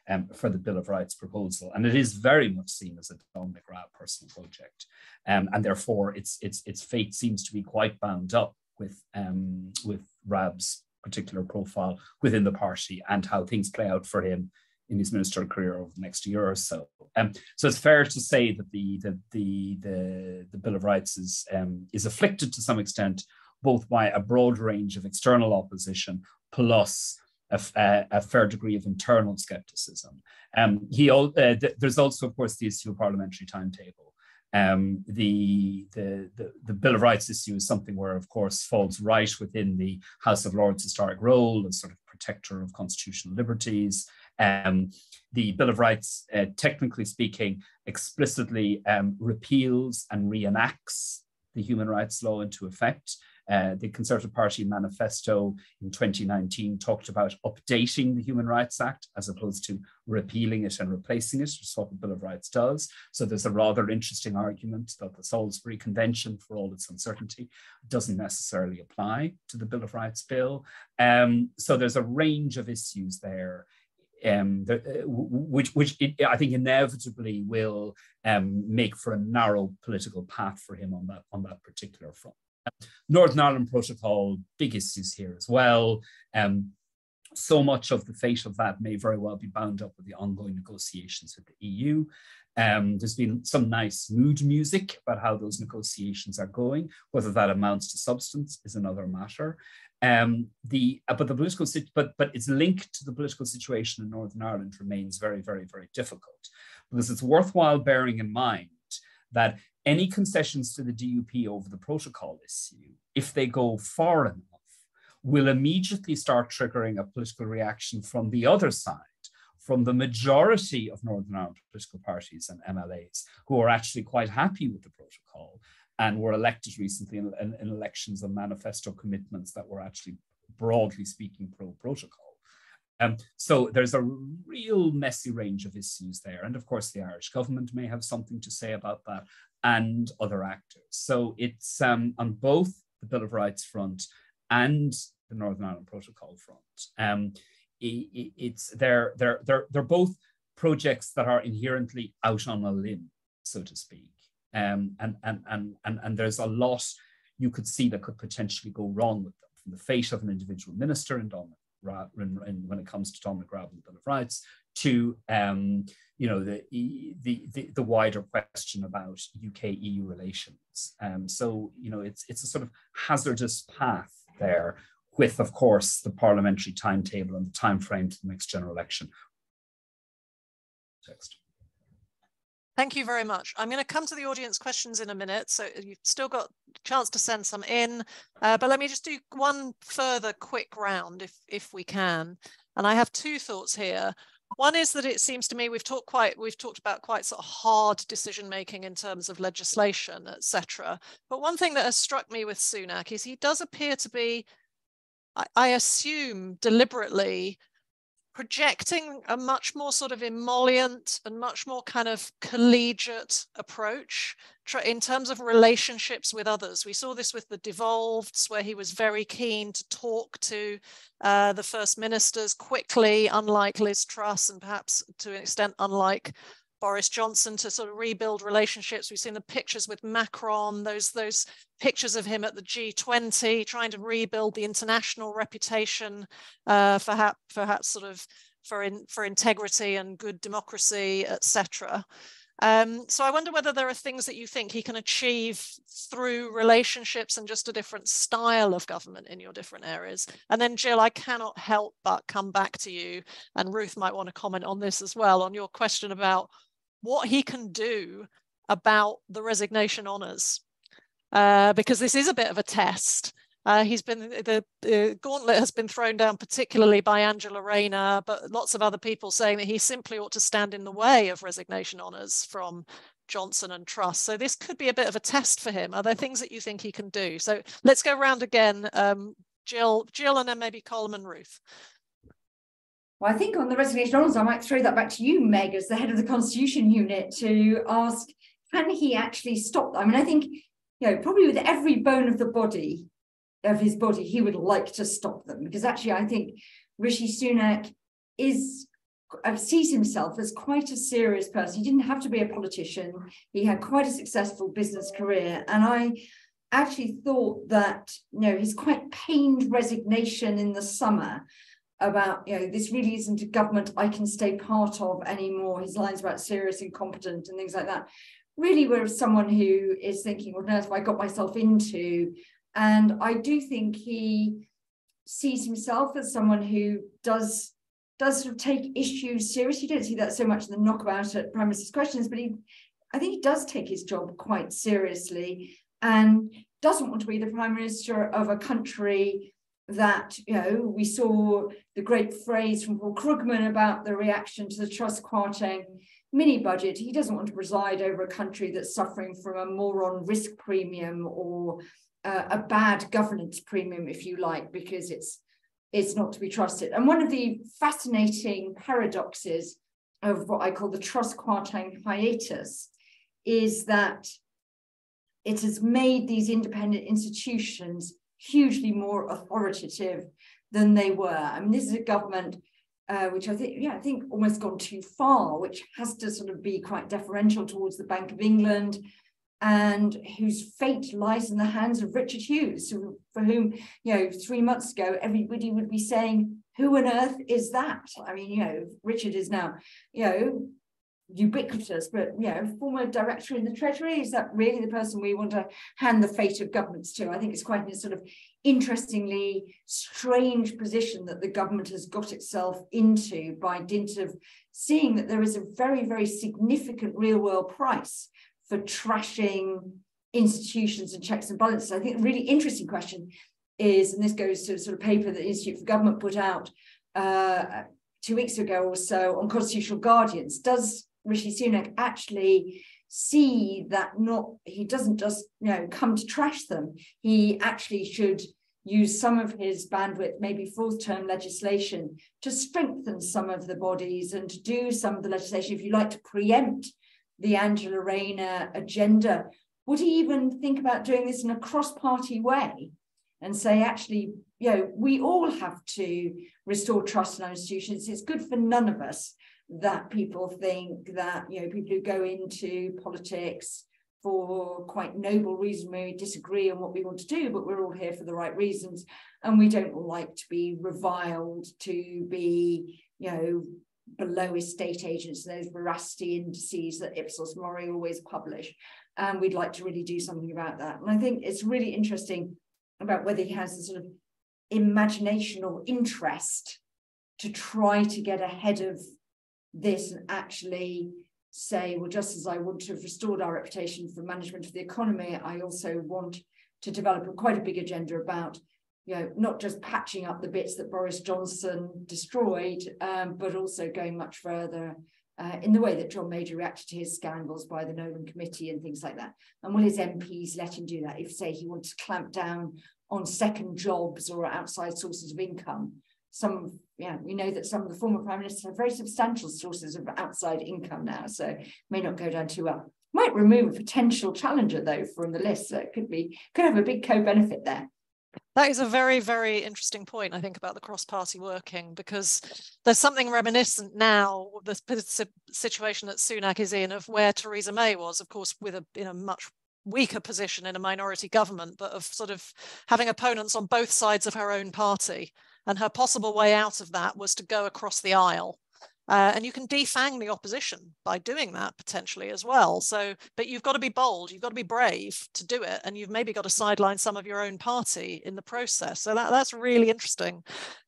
D: um, for the Bill of Rights proposal. And it is very much seen as a Dom Raab personal project. Um, and therefore, its, its, its fate seems to be quite bound up with, um, with Raab's particular profile within the party and how things play out for him in his ministerial career over the next year or so. Um, so it's fair to say that the the the the, the Bill of Rights is um, is afflicted to some extent both by a broad range of external opposition plus a, a, fair degree of internal skepticism. Um, he, uh, th- there's also, of course, the issue of parliamentary timetable. Um, the, the, the, the, Bill of Rights issue is something where, of course, falls right within the House of Lords historic role as sort of protector of constitutional liberties. Um, the Bill of Rights, uh, technically speaking, explicitly um, repeals and reenacts the human rights law into effect. Uh, the Conservative Party manifesto in 2019 talked about updating the Human Rights Act as opposed to repealing it and replacing it, which is what the Bill of Rights does. So there's a rather interesting argument that the Salisbury Convention, for all its uncertainty, doesn't necessarily apply to the Bill of Rights bill. Um, so there's a range of issues there um, the, uh, which, which it, I think inevitably will um, make for a narrow political path for him on that on that particular front. Northern Ireland Protocol, big issues here as well. Um, so much of the fate of that may very well be bound up with the ongoing negotiations with the EU. Um, there's been some nice mood music about how those negotiations are going. Whether that amounts to substance is another matter. Um, the uh, but the political but but its link to the political situation in Northern Ireland remains very very very difficult because it's worthwhile bearing in mind that any concessions to the DUP over the protocol issue, if they go far enough, will immediately start triggering a political reaction from the other side, from the majority of Northern Ireland political parties and MLAs who are actually quite happy with the protocol and were elected recently in, in, in elections and manifesto commitments that were actually, broadly speaking, pro protocol. Um, so there's a real messy range of issues there. And of course, the Irish government may have something to say about that and other actors. So it's um, on both the Bill of Rights front and the Northern Ireland Protocol front. Um, it, it's they're, they're, they're, they're both projects that are inherently out on a limb, so to speak. Um, and, and, and, and, and there's a lot you could see that could potentially go wrong with them, from the fate of an individual minister in in, when it comes to Dom Raab and the Bill of Rights, to um, you know the, the, the the wider question about UK EU relations. Um, so you know it's it's a sort of hazardous path there, with of course the parliamentary timetable and the time frame to the next general election. Text.
A: Thank you very much. I'm going to come to the audience questions in a minute, so you've still got a chance to send some in. Uh, but let me just do one further quick round, if if we can. And I have two thoughts here. One is that it seems to me we've talked quite we've talked about quite sort of hard decision making in terms of legislation, etc. But one thing that has struck me with Sunak is he does appear to be, I, I assume, deliberately projecting a much more sort of emollient and much more kind of collegiate approach in terms of relationships with others. We saw this with the devolveds, where he was very keen to talk to uh, the first ministers quickly, unlike Liz Truss, and perhaps to an extent, unlike Boris Johnson to sort of rebuild relationships. We've seen the pictures with Macron, those those pictures of him at the G20, trying to rebuild the international reputation, uh, perhaps perhaps sort of for in, for integrity and good democracy, etc. Um, so I wonder whether there are things that you think he can achieve through relationships and just a different style of government in your different areas. And then Jill, I cannot help but come back to you, and Ruth might want to comment on this as well, on your question about what he can do about the resignation honours, uh, because this is a bit of a test. Uh, he's been the, gauntlet has been thrown down, particularly by Angela Rayner, but lots of other people saying that he simply ought to stand in the way of resignation honours from Johnson and Truss. So this could be a bit of a test for him. Are there things that you think he can do? So let's go around again. Um, Jill, Jill, and then maybe Colm and Ruth.
B: Well, I think on the resignation honours, I might throw that back to you, Meg, as the head of the Constitution Unit, to ask, can he actually stop? I mean, I think, you know, probably with every bone of the body, of his body, he would like to stop them. Because actually, I think Rishi Sunak is uh, sees himself as quite a serious person. He didn't have to be a politician. He had quite a successful business career. And I actually thought that, you know, his quite pained resignation in the summer about you know this really isn't a government I can stay part of anymore. His lines about serious incompetent and things like that really were someone who is thinking, what on earth have I got myself into? And I do think he sees himself as someone who does does sort of take issues seriously. You don't see that so much in the knockabout at Prime Minister's questions, but he I think he does take his job quite seriously and doesn't want to be the Prime Minister of a country that you know we saw the great phrase from Paul Krugman about the reaction to the Truss Kwarteng mini budget. He doesn't want to preside over a country that's suffering from a moron risk premium or uh, a bad governance premium, if you like, because it's it's not to be trusted. And one of the fascinating paradoxes of what I call the Truss Kwarteng hiatus is that it has made these independent institutions hugely more authoritative than they were. I mean, this is a government uh, which I think, yeah, I think almost gone too far, which has to sort of be quite deferential towards the Bank of England, and whose fate lies in the hands of Richard Hughes, who, for whom, you know, three months ago, everybody would be saying, who on earth is that? I mean, you know, Richard is now, you know, ubiquitous, but you know, former director in the Treasury, is that really the person we want to hand the fate of governments to? I think it's quite a sort of interestingly strange position that the government has got itself into by dint of seeing that there is a very, very significant real world price for trashing institutions and checks and balances. I think a really interesting question is, and this goes to sort of paper that the Institute for Government put out uh, two weeks ago or so on constitutional guardians. Does Rishi Sunak actually see that not he doesn't just you know come to trash them he actually should use some of his bandwidth maybe fourth term legislation to strengthen some of the bodies and to do some of the legislation if you like to preempt the Angela Rayner agenda. Would he even think about doing this in a cross party way and say, actually, you know, we all have to restore trust in our institutions. It's good for none of us that people think that, you know, people who go into politics for quite noble reasons we disagree on what we want to do, but we're all here for the right reasons. And we don't like to be reviled, to be, you know, below estate agents, those veracity indices that Ipsos Mori always publish. And we'd like to really do something about that. And I think it's really interesting about whether he has a sort of imagination or interest to try to get ahead of this and actually say, well, just as I want to have restored our reputation for management of the economy, I also want to develop a, quite a big agenda about you know, not just patching up the bits that Boris Johnson destroyed, um, but also going much further uh, in the way that John Major reacted to his scandals by the Nolan Committee and things like that. And will his MPs let him do that? If, say, he wants to clamp down on second jobs or outside sources of income, some, yeah, we know that some of the former prime ministers have very substantial sources of outside income now, so may not go down too well. Might remove a potential challenger though from the list, so it could be could have a big co-benefit there.
A: That is a very, very interesting point, I think, about the cross party working, because there's something reminiscent now of the situation that Sunak is in of where Theresa May was, of course, with a in a much weaker position in a minority government, but of sort of having opponents on both sides of her own party. And her possible way out of that was to go across the aisle uh, and you can defang the opposition by doing that potentially as well. So, but you've got to be bold, you've got to be brave to do it, and you've maybe got to sideline some of your own party in the process. So that, that's really interesting.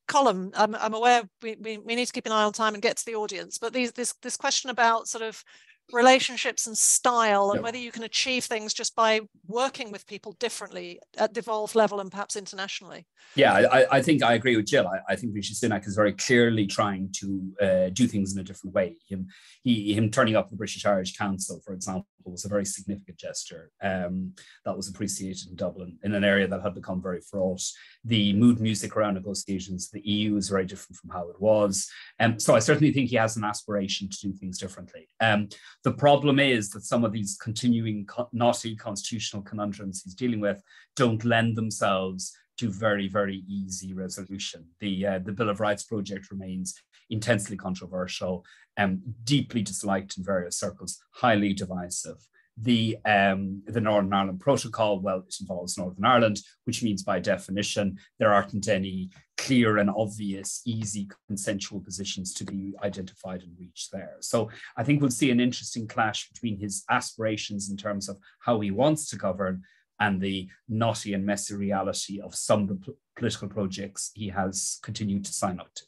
A: Colm, I'm, I'm aware we, we, we need to keep an eye on time and get to the audience, but these, this this question about sort of relationships and style and yep. whether you can achieve things just by working with people differently at devolved level and perhaps internationally.
D: Yeah i, I think i agree with jill. I, I think rishi sunak is very clearly trying to uh, do things in a different way. Him he him turning up the british irish council for example was a very significant gesture um, that was appreciated in dublin in an area that had become very fraught. The mood music around negotiations the eu is very different from how it was. And um, so i certainly think he has an aspiration to do things differently. Um, the problem is that some of these continuing co- knotty constitutional conundrums he's dealing with don't lend themselves to very, very easy resolution. The, uh, the Bill of Rights project remains intensely controversial, and um, deeply disliked in various circles, highly divisive the um, the Northern Ireland Protocol, well, it involves Northern Ireland, which means by definition there aren't any clear and obvious, easy consensual positions to be identified and reached there. So I think we'll see an interesting clash between his aspirations in terms of how he wants to govern and the knotty and messy reality of some of the political projects he has continued to sign up to.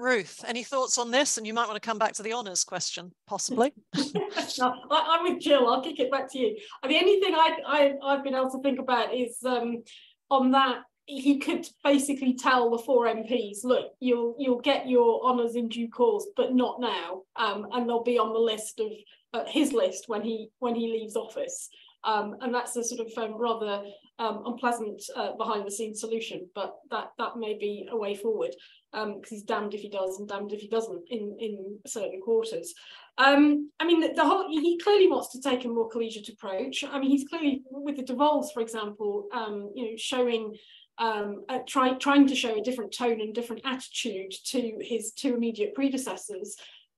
A: Ruth, any thoughts on this? And you might want to come back to the honours question, possibly.
C: no, I, am with Jill. I'll kick it back to you. The only thing I, I, have been able to think about is um, on that he could basically tell the four MPs, look, you'll you'll get your honours in due course, but not now, um, and they'll be on the list of uh, his list when he when he leaves office. Um, and that's a sort of um, rather um, unpleasant uh, behind the scenes solution, but that that may be a way forward because um, he's damned if he does and damned if he doesn't in in certain quarters. Um, I mean, the, the, whole he clearly wants to take a more collegiate approach. I mean, he's clearly with the Devolves, for example, um, you know, showing uh, try, trying to show a different tone and different attitude to his two immediate predecessors.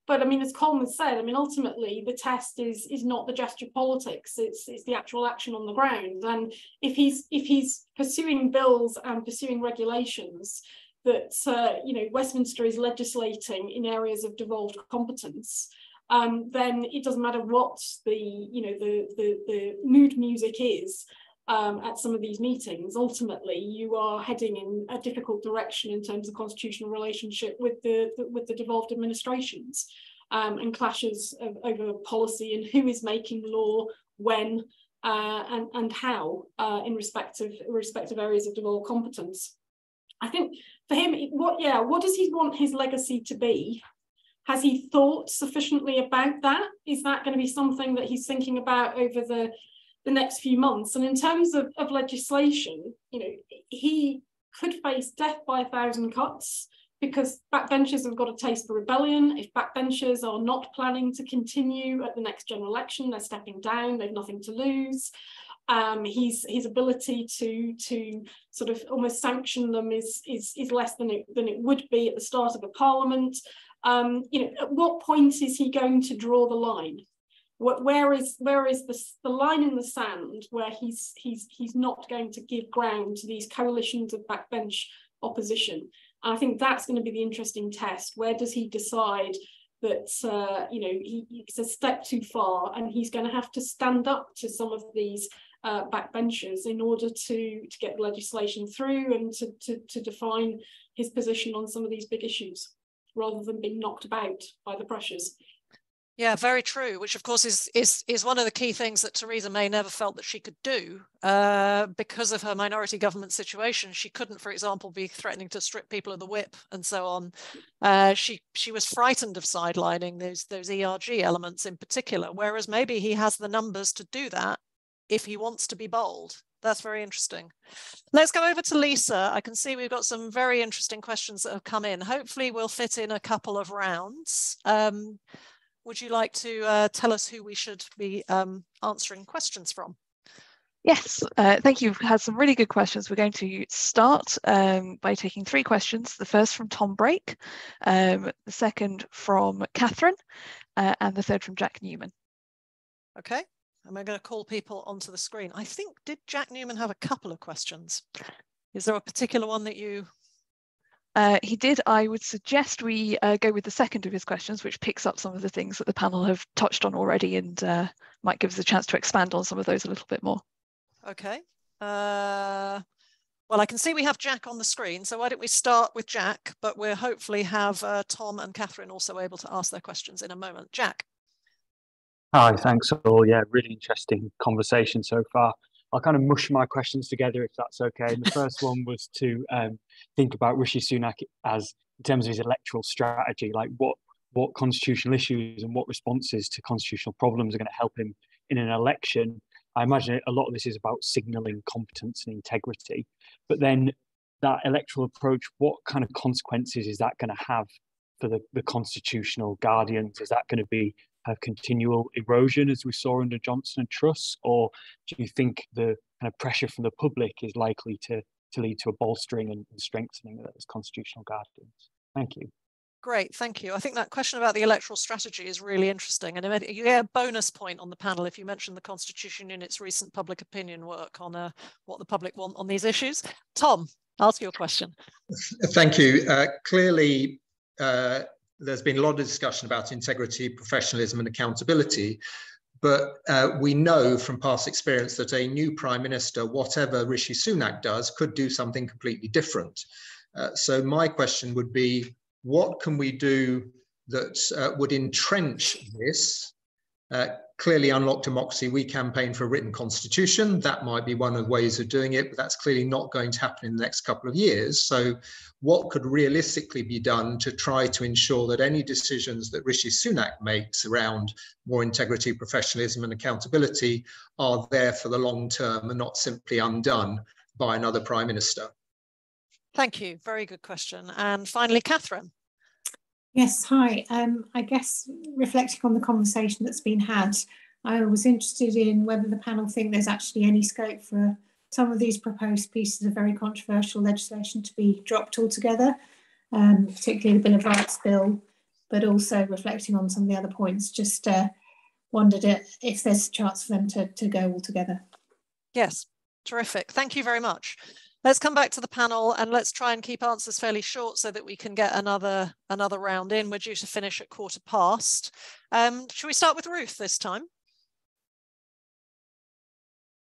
C: But I mean, as Colm said, I mean, ultimately the test is is not the gesture politics; it's it's the actual action on the ground. And if he's if he's pursuing bills and pursuing regulations that uh, you know Westminster is legislating in areas of devolved competence, um, then it doesn't matter what the you know the the, the mood music is um, at some of these meetings, ultimately you are heading in a difficult direction in terms of constitutional relationship with the, the with the devolved administrations um, and clashes of, over policy and who is making law when uh, and and how uh, in respective respective areas of devolved competence. I think for him, what yeah, what does he want his legacy to be? Has he thought sufficiently about that? Is that going to be something that he's thinking about over the the next few months. And in terms of, of legislation, you know, he could face death by a thousand cuts because backbenchers have got a taste for rebellion. If backbenchers are not planning to continue at the next general election, they're stepping down, they've nothing to lose. Um, his his ability to to sort of almost sanction them is is is less than it than it would be at the start of a parliament. Um, you know, at what point is he going to draw the line? where is where is the, the line in the sand where he's he's he's not going to give ground to these coalitions of backbench opposition and i think that's going to be the interesting test where does he decide that uh, you know he, it's a step too far and he's going to have to stand up to some of these uh, backbenchers in order to to get the legislation through and to, to, to define his position on some of these big issues rather than being knocked about by the pressures
A: yeah, very true. Which, of course, is is is one of the key things that Theresa May never felt that she could do uh, because of her minority government situation. She couldn't, for example, be threatening to strip people of the whip and so on. Uh, she she was frightened of sidelining those those ERG elements in particular. Whereas maybe he has the numbers to do that if he wants to be bold. That's very interesting. Let's go over to Lisa. I can see we've got some very interesting questions that have come in. Hopefully, we'll fit in a couple of rounds. Um, would you like to uh, tell us who we should be um, answering questions from?
E: Yes, uh, thank you. We've had some really good questions. We're going to start um, by taking three questions. The first from Tom Brake, um, the second from Catherine, uh, and the third from Jack Newman.
A: Okay, and we're going to call people onto the screen. I think, did Jack Newman have a couple of questions? Is there a particular one that you
E: uh, he did. I would suggest we uh, go with the second of his questions, which picks up some of the things that the panel have touched on already and uh, might give us a chance to expand on some of those a little bit more.
A: Okay. Uh, well, I can see we have Jack on the screen, so why don't we start with Jack, but we'll hopefully have uh, Tom and Catherine also able to ask their questions in a moment. Jack.
F: Hi, thanks all. Yeah, really interesting conversation so far. I'll kind of mush my questions together if that's okay. And the first one was to um, think about Rishi Sunak as in terms of his electoral strategy, like what what constitutional issues and what responses to constitutional problems are going to help him in an election. I imagine a lot of this is about signalling competence and integrity. But then that electoral approach, what kind of consequences is that going to have for the, the constitutional guardians? Is that going to be a continual erosion as we saw under Johnson and Truss, or do you think the kind of pressure from the public is likely to to lead to a bolstering and, strengthening of those constitutional guardians? Thank you.
A: Great, thank you. I think that question about the electoral strategy is really interesting. And you get a bonus point on the panel if you mention the Constitution Unit's recent public opinion work on uh, what the public want on these issues. Tom, ask your question.
G: Thank you. Uh, clearly, uh, there's been a lot of discussion about integrity, professionalism, and accountability. But uh, we know from past experience that a new prime minister, whatever Rishi Sunak does, could do something completely different. Uh, so my question would be, what can we do that uh, would entrench this, uh, clearly unlock democracy we campaign for a written constitution. That might be one of the ways of doing it but that's clearly not going to happen in the next couple of years. So what could realistically be done to try to ensure that any decisions that rishi sunak makes around more integrity professionalism and accountability are there for the long term and not simply undone by another prime minister?
A: Thank you. Very good question. And finally catherine
H: Yes, hi. Um, I guess reflecting on the conversation that's been had, I was interested in whether the panel think there's actually any scope for some of these proposed pieces of very controversial legislation to be dropped altogether, um, particularly the Bill of Rights bill, but also reflecting on some of the other points, just uh, wondered if there's a chance for them to, to go altogether.
A: Yes, terrific. Thank you very much. Let's come back to the panel and let's try and keep answers fairly short so that we can get another another round in. We're due to finish at quarter past. Um, should we start with Ruth this time?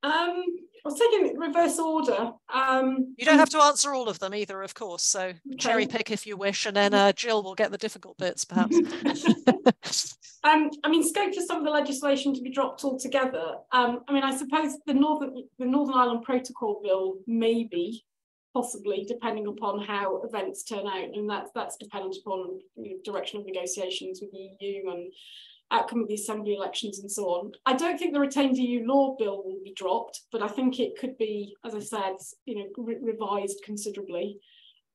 C: Um, I was taking reverse order. Um,
A: you don't have to answer all of them either, of course. So okay. cherry pick if you wish, and then uh, Jill will get the difficult bits, perhaps.
C: um, I mean, scope for some of the legislation to be dropped altogether. Um, I mean, I suppose the Northern the Northern Ireland Protocol bill maybe, possibly, depending upon how events turn out, and that's that's dependent upon you know, direction of negotiations with the EU and outcome of the assembly elections and so on. I don't think the retained EU law bill will be dropped, but I think it could be, as I said, you know, re revised considerably.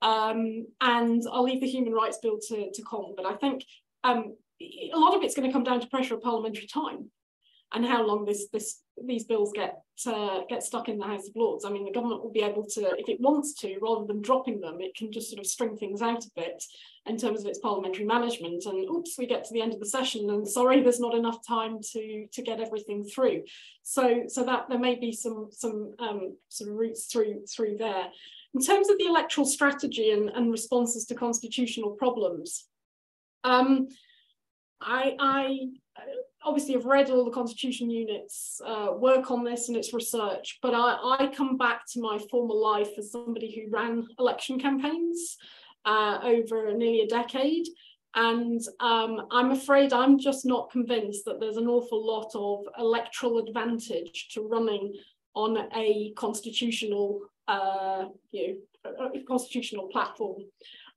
C: Um, and I'll leave the human rights bill to, to Colm, but I think um, a lot of it's going to come down to pressure of parliamentary time and how long this this these bills get uh, get stuck in the House of Lords. I mean, the government will be able to, if it wants to, rather than dropping them, it can just sort of string things out a bit in terms of its parliamentary management. And oops, we get to the end of the session, and sorry, there's not enough time to to get everything through. So so that there may be some some um, sort of routes through through there. In terms of the electoral strategy and, and responses to constitutional problems. Um, I, I obviously have read all the constitution units uh, work on this and its research, but I, I, come back to my former life as somebody who ran election campaigns uh, over nearly a decade. And um, I'm afraid I'm just not convinced that there's an awful lot of electoral advantage to running on a constitutional, uh, you know, constitutional platform.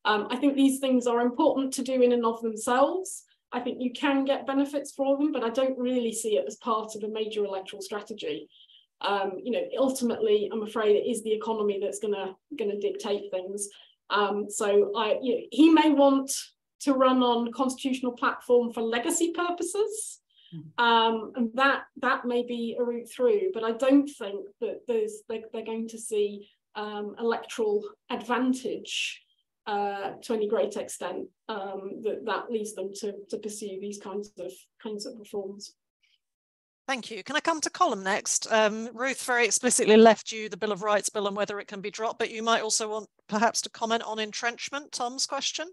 C: Um, I think these things are important to do in and of themselves. I think you can get benefits for them, but I don't really see it as part of a major electoral strategy. Um, you know, ultimately, I'm afraid it is the economy that's gonna gonna dictate things. Um, so I, you know, he may want to run on constitutional platform for legacy purposes, mm-hmm. um, and that that may be a route through. But I don't think that there's they, they're going to see um, electoral advantage uh, to any great extent um, that that leads them to, to pursue these kinds of kinds of reforms.
A: Thank you. Can I come to Colm next? Um, Ruth very explicitly left you the Bill of Rights bill and whether it can be dropped, but you might also want perhaps to comment on entrenchment, Tom's question.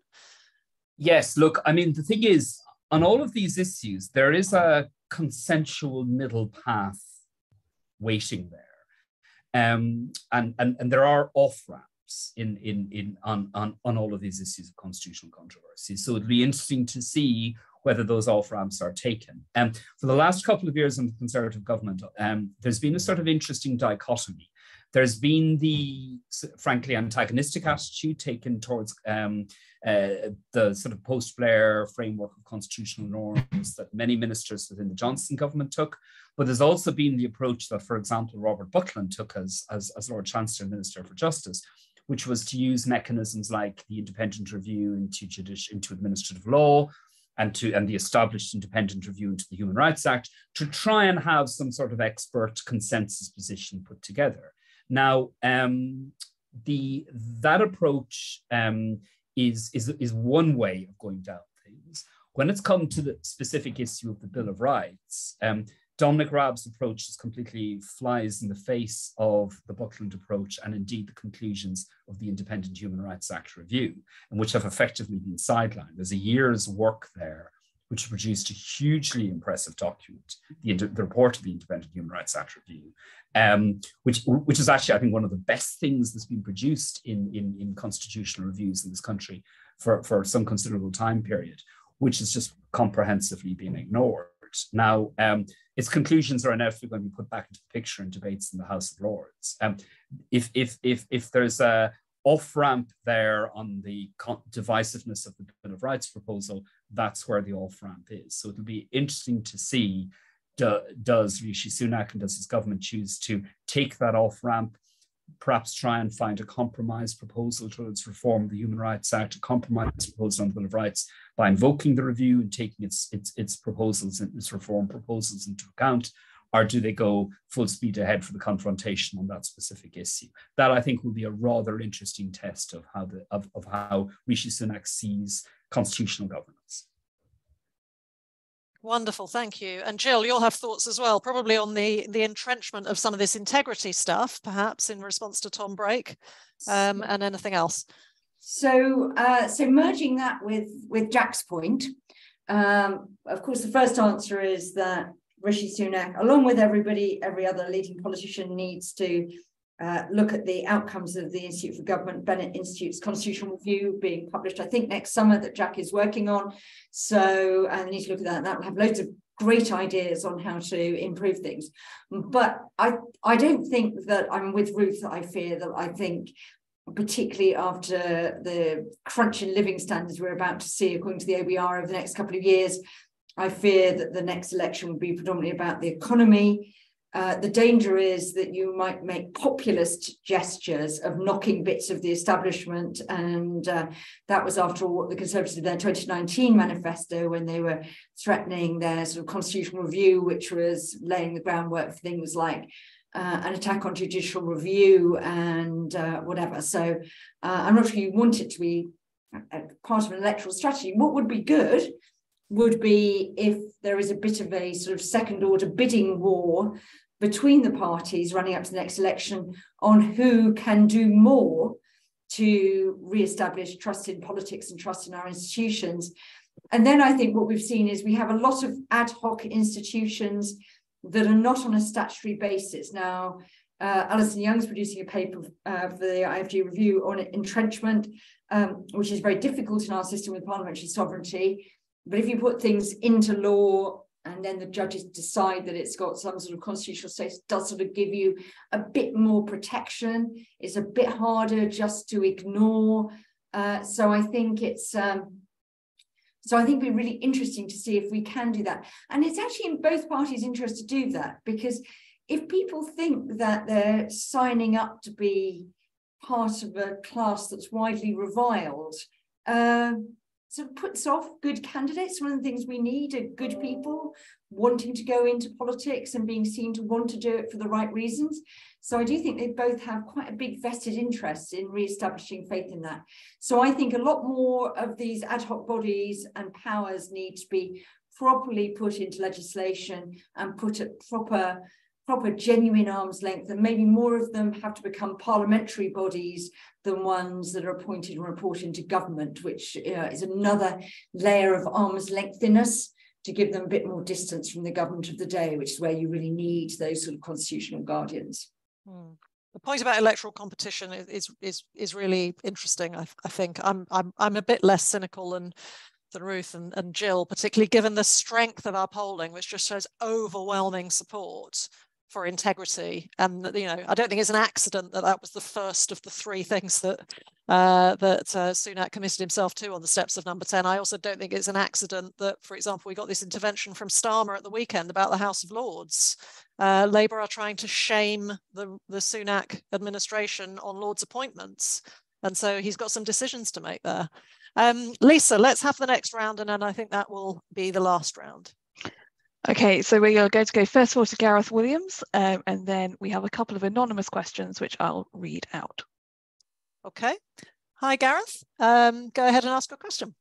D: Yes, look, I mean, the thing is, on all of these issues, there is a consensual middle path waiting there. Um, and, and, and there are off ramps in in in on on on all of these issues of constitutional controversy. So it'd be interesting to see whether those off ramps are taken. Um, for the last couple of years in the Conservative government, um, there's been a sort of interesting dichotomy. There's been the frankly antagonistic attitude taken towards um, uh, the sort of post Blair framework of constitutional norms that many ministers within the Johnson government took. But there's also been the approach that, for example, Robert Buckland took as, as, as Lord Chancellor Minister for Justice, which was to use mechanisms like the independent review into, into administrative law and to and the established independent review into the Human Rights Act to try and have some sort of expert consensus position put together. Now, um, the that approach um, is, is is one way of going down things. When it's come to the specific issue of the Bill of Rights, um, Dominic Raab's approach just completely flies in the face of the Buckland approach and indeed the conclusions of the Independent Human Rights Act review, and which have effectively been sidelined. There's a year's work there which produced a hugely impressive document, the, the report of the Independent Human Rights Act review, um, which, which is actually, I think, one of the best things that's been produced in, in, in constitutional reviews in this country for, for some considerable time period, which has just comprehensively been ignored. Now, um, its conclusions are inevitably going to be put back into the picture in debates in the House of Lords. Um, if, if, if, if there's a off ramp there on the divisiveness of the Bill of Rights proposal, that's where the off ramp is. So it'll be interesting to see do, does Rishi Sunak and does his government choose to take that off ramp, perhaps try and find a compromise proposal towards reform of the Human Rights Act, a compromise proposal on the Bill of Rights by invoking the review and taking its, its, its proposals and its reform proposals into account, or do they go full speed ahead for the confrontation on that specific issue? That I think will be a rather interesting test of how the of, of how Rishi Sunak sees constitutional governance.
A: Wonderful, thank you. And Jill, you'll have thoughts as well, probably on the the entrenchment of some of this integrity stuff, perhaps in response to Tom Brake, um, and anything else.
B: So, uh, so merging that with with Jack's point, um, of course, the first answer is that Rishi Sunak, along with everybody, every other leading politician, needs to uh, look at the outcomes of the Institute for Government Bennett Institute's constitutional review being published, I think, next summer that Jack is working on. So, and need to look at that. That will have loads of great ideas on how to improve things. But I, I don't think that I'm with Ruth. I fear that I think particularly after the crunch in living standards we're about to see according to the OBR over the next couple of years, I fear that the next election will be predominantly about the economy. Uh, the danger is that you might make populist gestures of knocking bits of the establishment. And uh, that was, after all, what the Conservatives did their 2019 manifesto when they were threatening their sort of constitutional review, which was laying the groundwork for things like uh, an attack on judicial review and uh, whatever. So uh, I'm not sure you want it to be part of an electoral strategy. What would be good would be if there is a bit of a sort of second order bidding war between the parties running up to the next election on who can do more to re-establish trust in politics and trust in our institutions. And then I think what we've seen is we have a lot of ad hoc institutions that are not on a statutory basis. Now, uh, Alison Young's producing a paper uh, for the IFG review on entrenchment, um, which is very difficult in our system with parliamentary sovereignty. But if you put things into law and then the judges decide that it's got some sort of constitutional status, does sort of give you a bit more protection. It's a bit harder just to ignore. Uh, so I think it's um, so I think it'd be really interesting to see if we can do that. And it's actually in both parties' interest to do that because if people think that they're signing up to be part of a class that's widely reviled, uh, so it puts off good candidates. One of the things we need are good people wanting to go into politics and being seen to want to do it for the right reasons. So I do think they both have quite a big vested interest in re-establishing faith in that. So I think a lot more of these ad hoc bodies and powers need to be properly put into legislation and put at proper proper genuine arm's length and maybe more of them have to become parliamentary bodies than ones that are appointed and report into government which uh, is another layer of arm's lengthiness to give them a bit more distance from the government of the day which is where you really need those sort of constitutional guardians.
A: Hmm. the point about electoral competition is is is really interesting I, I think. I'm, I'm i'm a bit less cynical than than Ruth and, and Jill, particularly given the strength of our polling, which just shows overwhelming support for integrity. And you know, I don't think it's an accident that that was the first of the three things that uh, that uh, Sunak committed himself to on the steps of Number Ten. I also don't think it's an accident that, for example, we got this intervention from Starmer at the weekend about the House of Lords. Uh, Labour are trying to shame the the Sunak administration on Lords appointments, and so he's got some decisions to make there. Um, Lisa, let's have the next round, and then I think that will be the last round.
E: Okay, so we are going to go first of all to Gareth Williams, um, and then we have a couple of anonymous questions which I'll read out.
A: Okay. Hi, Gareth. Um, go ahead and ask your question.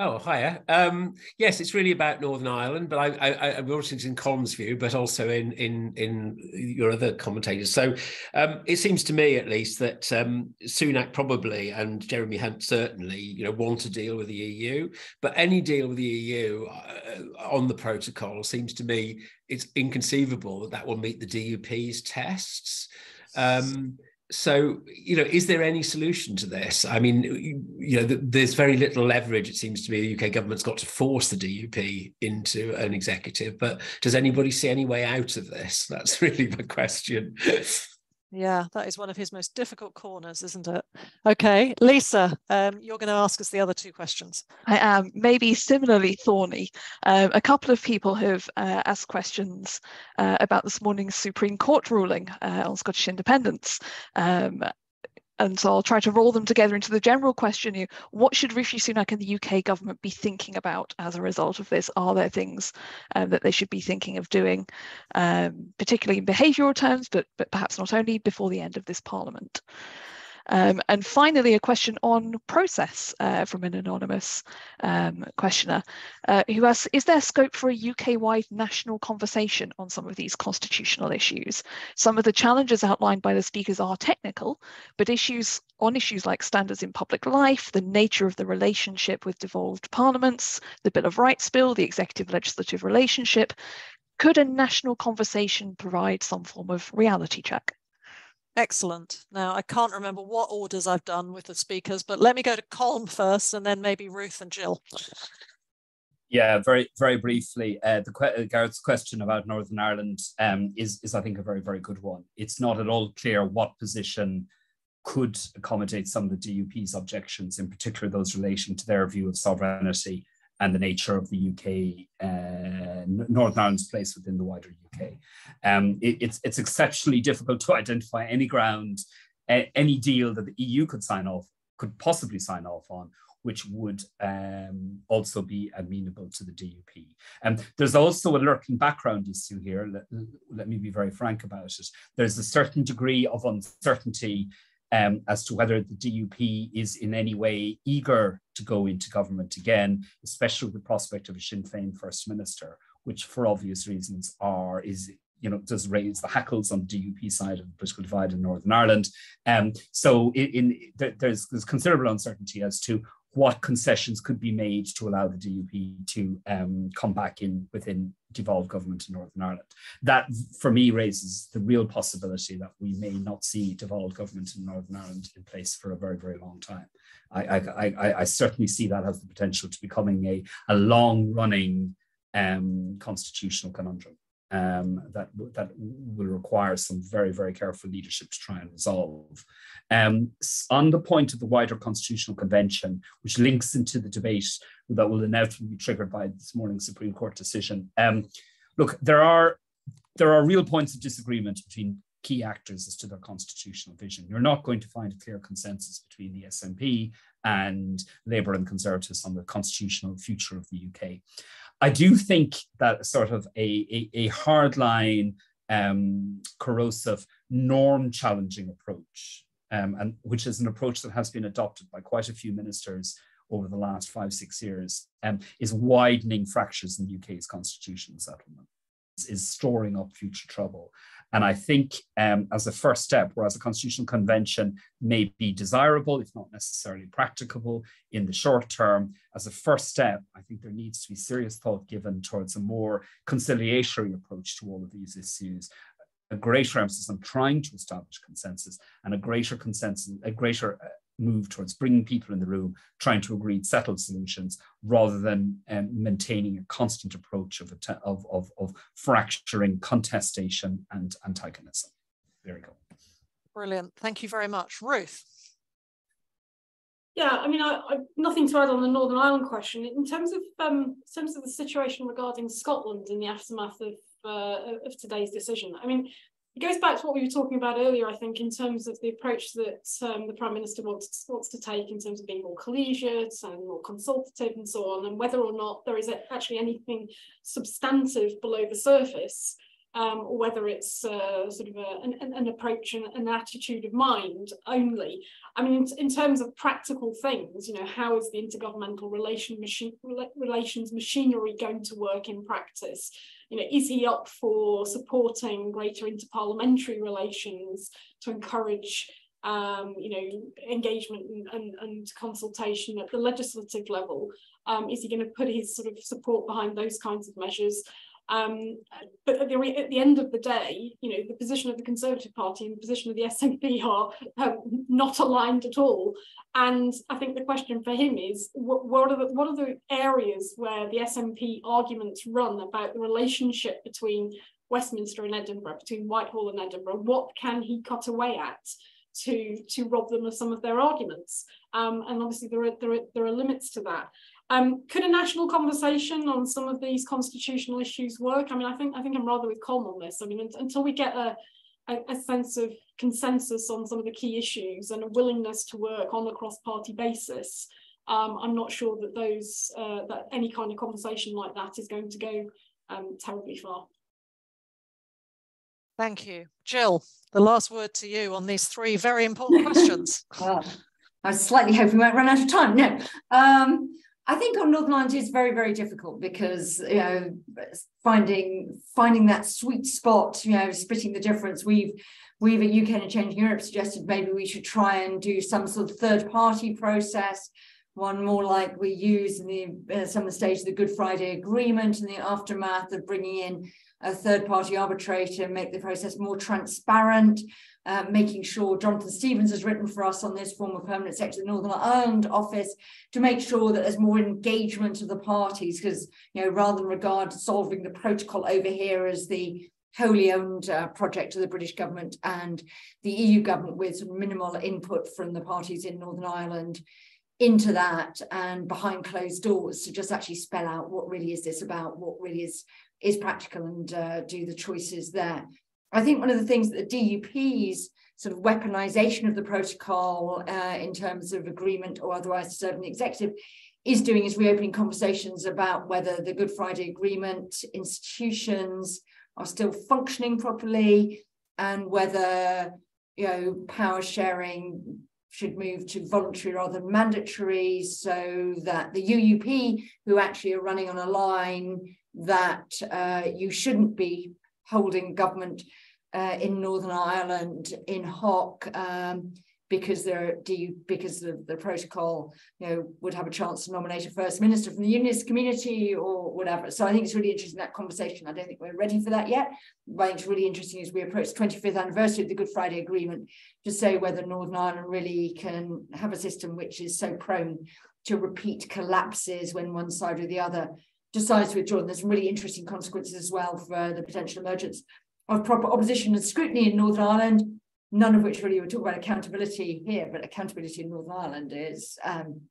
I: Oh, hiya. Um, yes, it's really about Northern Ireland, but I, I, I'm interested in Colm's view, but also in in in your other commentators. So um, it seems to me, at least, that um, Sunak probably and Jeremy Hunt certainly, you know, want to deal with the EU. But any deal with the EU uh, on the protocol seems to me it's inconceivable that that will meet the DUP's tests. Um, so you know is there any solution to this? I mean you know there's very little leverage it seems to me the uk government's got to force the dup into an executive but does anybody see any way out of this? That's really the question
A: yeah that is one of his most difficult corners isn't it? Okay lisa um, you're going to ask us the other two questions.
E: I am maybe similarly thorny. Um, a couple of people have uh, asked questions uh, about this morning's supreme court ruling uh, on scottish independence. Um, and so I'll try to roll them together into the general question what should Rishi Sunak and the UK government be thinking about as a result of this? Are there things um, that they should be thinking of doing um, particularly in behavioural terms but but perhaps not only before the end of this parliament um, and finally, a question on process uh, from an anonymous um, questioner uh, who asks, is there scope for a UK-wide national conversation on some of these constitutional issues? Some of the challenges outlined by the speakers are technical, but issues on issues like standards in public life, the nature of the relationship with devolved parliaments, the Bill of Rights Bill, the executive legislative relationship, could a national conversation provide some form of reality check?
A: Excellent. Now, I can't remember what orders I've done with the speakers, but let me go to Colm first and then maybe Ruth and Jill.
D: Yeah, very very briefly, uh, the uh, Gareth's question about Northern Ireland um, is is I think a very very good one. It's not at all clear what position could accommodate some of the DUP's objections, in particular those relating to their view of sovereignty and the nature of the UK, uh, Northern Ireland's place within the wider UK. Um, it, it's, it's exceptionally difficult to identify any ground, uh, any deal that the EU could sign off, could possibly sign off on, which would um, also be amenable to the DUP. Um, there's also a lurking background issue here. Let, let me be very frank about it. There's a certain degree of uncertainty um, as to whether the DUP is in any way eager to go into government again, especially with the prospect of a Sinn Féin First Minister, which for obvious reasons are is you know does raise the hackles on the DUP side of the political divide in Northern Ireland. Um, so in, in there's there's considerable uncertainty as to what concessions could be made to allow the DUP to um, come back in within devolved government in Northern Ireland. That, for me, raises the real possibility that we may not see devolved government in Northern Ireland in place for a very, very long time. I, I, I, I certainly see that as the potential to becoming a, a long-running um, constitutional conundrum um, that, that will require some very, very careful leadership to try and resolve. Um, on the point of the wider constitutional convention, which links into the debate that will inevitably be triggered by this morning's Supreme Court decision, um, look, there are there are real points of disagreement between key actors as to their constitutional vision. You're not going to find a clear consensus between the SNP and Labour and Conservatives on the constitutional future of the UK. I do think that sort of a, a, a hardline, um, corrosive, norm challenging approach, um, and which is an approach that has been adopted by quite a few ministers over the last five, six years, um, is widening fractures in the UK's constitutional settlement, is storing up future trouble. And I think um, as a first step, whereas a constitutional convention may be desirable, if not necessarily practicable in the short term, as a first step, I think there needs to be serious thought given towards a more conciliatory approach to all of these issues a greater emphasis on trying to establish consensus and a greater consensus, a greater uh, move towards bringing people in the room, trying to agree settled solutions, rather than um, maintaining a constant approach of, of, of, of fracturing, contestation, and antagonism. There you go.
A: Brilliant. Thank you very much. Ruth.
C: Yeah, I mean, I, I, nothing to add on the Northern Ireland question. In terms of um, in terms of the situation regarding Scotland in the aftermath of uh, of today's decision, I mean, it goes back to what we were talking about earlier, I think, in terms of the approach that um, the Prime Minister wants, wants to take in terms of being more collegiate and more consultative and so on, and whether or not there is actually anything substantive below the surface, um, or whether it's uh, sort of a, an, an, approach and an attitude of mind only. I mean, in, terms of practical things, you know, how is the intergovernmental relation relations machinery going to work in practice? You know, is he up for supporting greater interparliamentary relations to encourage um, you know, engagement and, and, and, consultation at the legislative level? Um, is he going to put his sort of support behind those kinds of measures? Um, but at the, at the, end of the day, you know, the position of the Conservative Party and the position of the SNP are um, not aligned at all. And I think the question for him is, what, what, are the, what are the areas where the SNP arguments run about the relationship between Westminster and Edinburgh, between Whitehall and Edinburgh? What can he cut away at? To, to rob them of some of their arguments. Um, and obviously there are, there, are, there are limits to that. Um, could a national conversation on some of these constitutional issues work? I mean, I think I think I'm rather with Colm on this. I mean, until we get a, a, a, sense of consensus on some of the key issues and a willingness to work on a cross-party basis, um, I'm not sure that those uh, that any kind of conversation like that is going to go um, terribly far.
A: Thank you, Jill. The last word to you on these three very important questions.
B: well, I was slightly hoping we won't run out of time. No. Um, I think on Northern Ireland it's very, very difficult because you know finding finding that sweet spot, you know, splitting the difference. We've we've at UK in a Changing Europe suggested maybe we should try and do some sort of third party process, one more like we use in the uh, some of the stages of the Good Friday Agreement and the aftermath of bringing in a third party arbitrator, make the process more transparent, uh, making sure Jonathan Stephens has written for us on this former permanent secretary of the Northern Ireland office to make sure that there's more engagement of the parties because you know rather than regard solving the protocol over here as the wholly owned uh, project of the British government and the EU government with minimal input from the parties in Northern Ireland into that and behind closed doors to just actually spell out what really is this about, what really is is practical and uh, do the choices there. I think one of the things that the DUP's sort of weaponization of the protocol uh, in terms of agreement or otherwise to serve the executive is doing is reopening conversations about whether the Good Friday Agreement institutions are still functioning properly and whether you know power sharing should move to voluntary rather than mandatory so that the UUP who actually are running on a line that uh, you shouldn't be holding government uh, in Northern Ireland in hock um, because they're because the, the protocol you know would have a chance to nominate a first minister from the unionist community or whatever. So I think it's really interesting that conversation. I don't think we're ready for that yet. But I think it's really interesting as we approach the 25th anniversary of the Good Friday Agreement to say whether Northern Ireland really can have a system which is so prone to repeat collapses when one side or the other decides to withdraw. And there's some really interesting consequences as well for the potential emergence of proper opposition and scrutiny in Northern Ireland, none of which really we talk about accountability here, but accountability in Northern Ireland is um,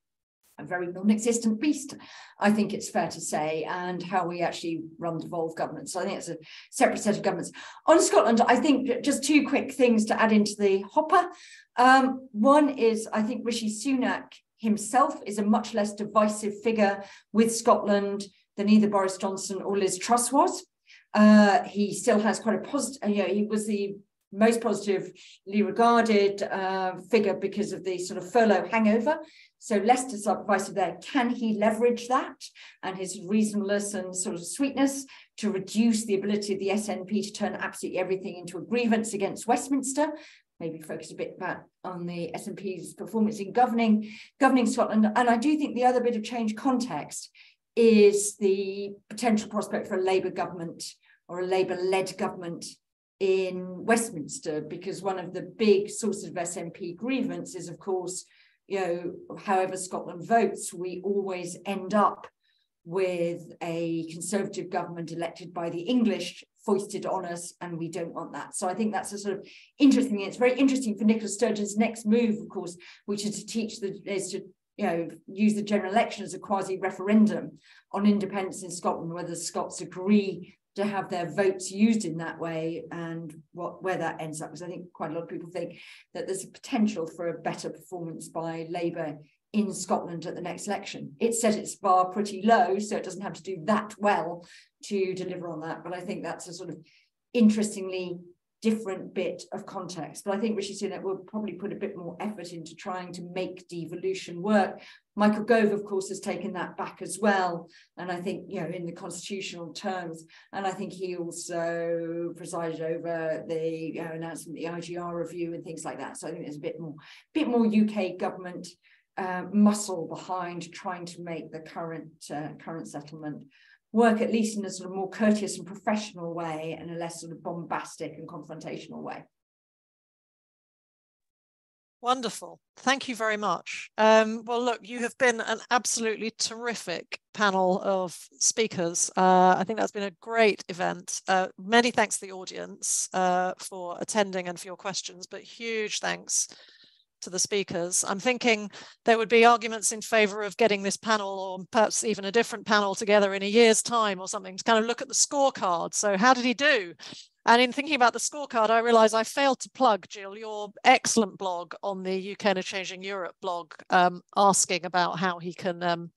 B: a very non-existent beast, I think it's fair to say, and how we actually run devolved governments. So I think it's a separate set of governments. On Scotland, I think just two quick things to add into the hopper. Um, one is I think Rishi Sunak himself is a much less divisive figure with Scotland than either Boris Johnson or Liz Truss was. Uh, he still has quite a positive, uh, you know, he was the most positively regarded uh, figure because of the sort of furlough hangover. So less divisive there. Can he leverage that and his reasonableness and sort of sweetness to reduce the ability of the SNP to turn absolutely everything into a grievance against Westminster? Maybe focus a bit about on the SNP's performance in governing governing Scotland. And I do think the other bit of change context is the potential prospect for a Labour government or a Labour led government in Westminster, because one of the big sources of SNP grievance is, of course, you know, however Scotland votes, we always end up with a conservative government elected by the English foisted on us, and we don't want that. So I think that's a sort of interesting. It's very interesting for Nicola Sturgeon's next move, of course, which is to teach the is to you know, use the general election as a quasi referendum on independence in Scotland, whether Scots agree to have their votes used in that way and what where that ends up. Because I think quite a lot of people think that there's a potential for a better performance by Labour in Scotland at the next election. It set its bar pretty low, so it doesn't have to do that well to deliver on that. But I think that's a sort of interestingly different bit of context. But I think Rishi Sunak will probably put a bit more effort into trying to make devolution work. Michael Gove, of course, has taken that back as well. And I think, you know, in the constitutional terms, and I think he also presided over the you know, announcement, the IGR review and things like that. So I think there's a bit more, bit more UK government uh, muscle behind trying to make the current uh, current settlement work at least in a sort of more courteous and professional way and a less sort of bombastic and confrontational way.
A: Wonderful. Thank you very much. Um, well, look, you have been an absolutely terrific panel of speakers. Uh, I think that's been a great event. Uh, many thanks to the audience uh, for attending and for your questions, but huge thanks to the speakers. I'm thinking there would be arguments in favor of getting this panel or perhaps even a different panel together in a year's time or something to kind of look at the scorecard. So how did he do? And in thinking about the scorecard, I realized I failed to plug, Jill, your excellent blog on the UK in a Changing Europe blog, um, asking about how he can um,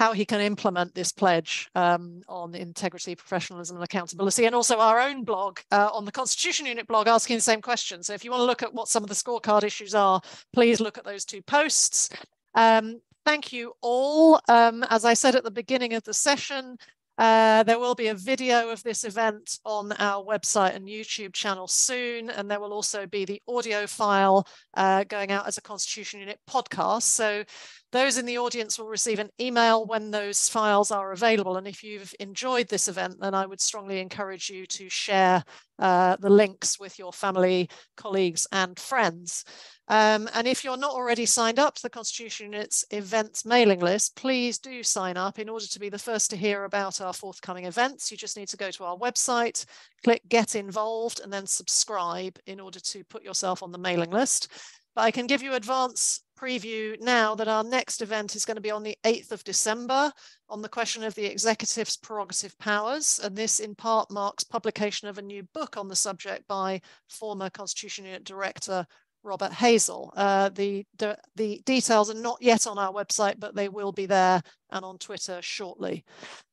A: how he can implement this pledge um, on integrity, professionalism, and accountability, and also our own blog uh, on the Constitution Unit blog asking the same question. So if you want to look at what some of the scorecard issues are, please look at those two posts. Um, thank you all. Um, as I said at the beginning of the session, uh, there will be a video of this event on our website and YouTube channel soon, and there will also be the audio file uh, going out as a Constitution Unit podcast. So those in the audience will receive an email when those files are available. And if you've enjoyed this event, then I would strongly encourage you to share uh, the links with your family, colleagues, and friends. Um, and if you're not already signed up to the Constitution Unit's events mailing list, please do sign up in order to be the first to hear about our forthcoming events. You just need to go to our website, click get involved, and then subscribe in order to put yourself on the mailing list. But I can give you advance preview now that our next event is going to be on the 8th of December on the question of the executive's prerogative powers. And this in part marks publication of a new book on the subject by former Constitution Unit Director Robert Hazell. Uh, the, the, the details are not yet on our website, but they will be there and on Twitter shortly.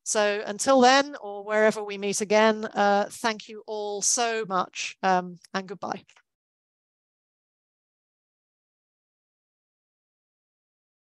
A: So until then, or wherever we meet again, uh, thank you all so much um, and goodbye.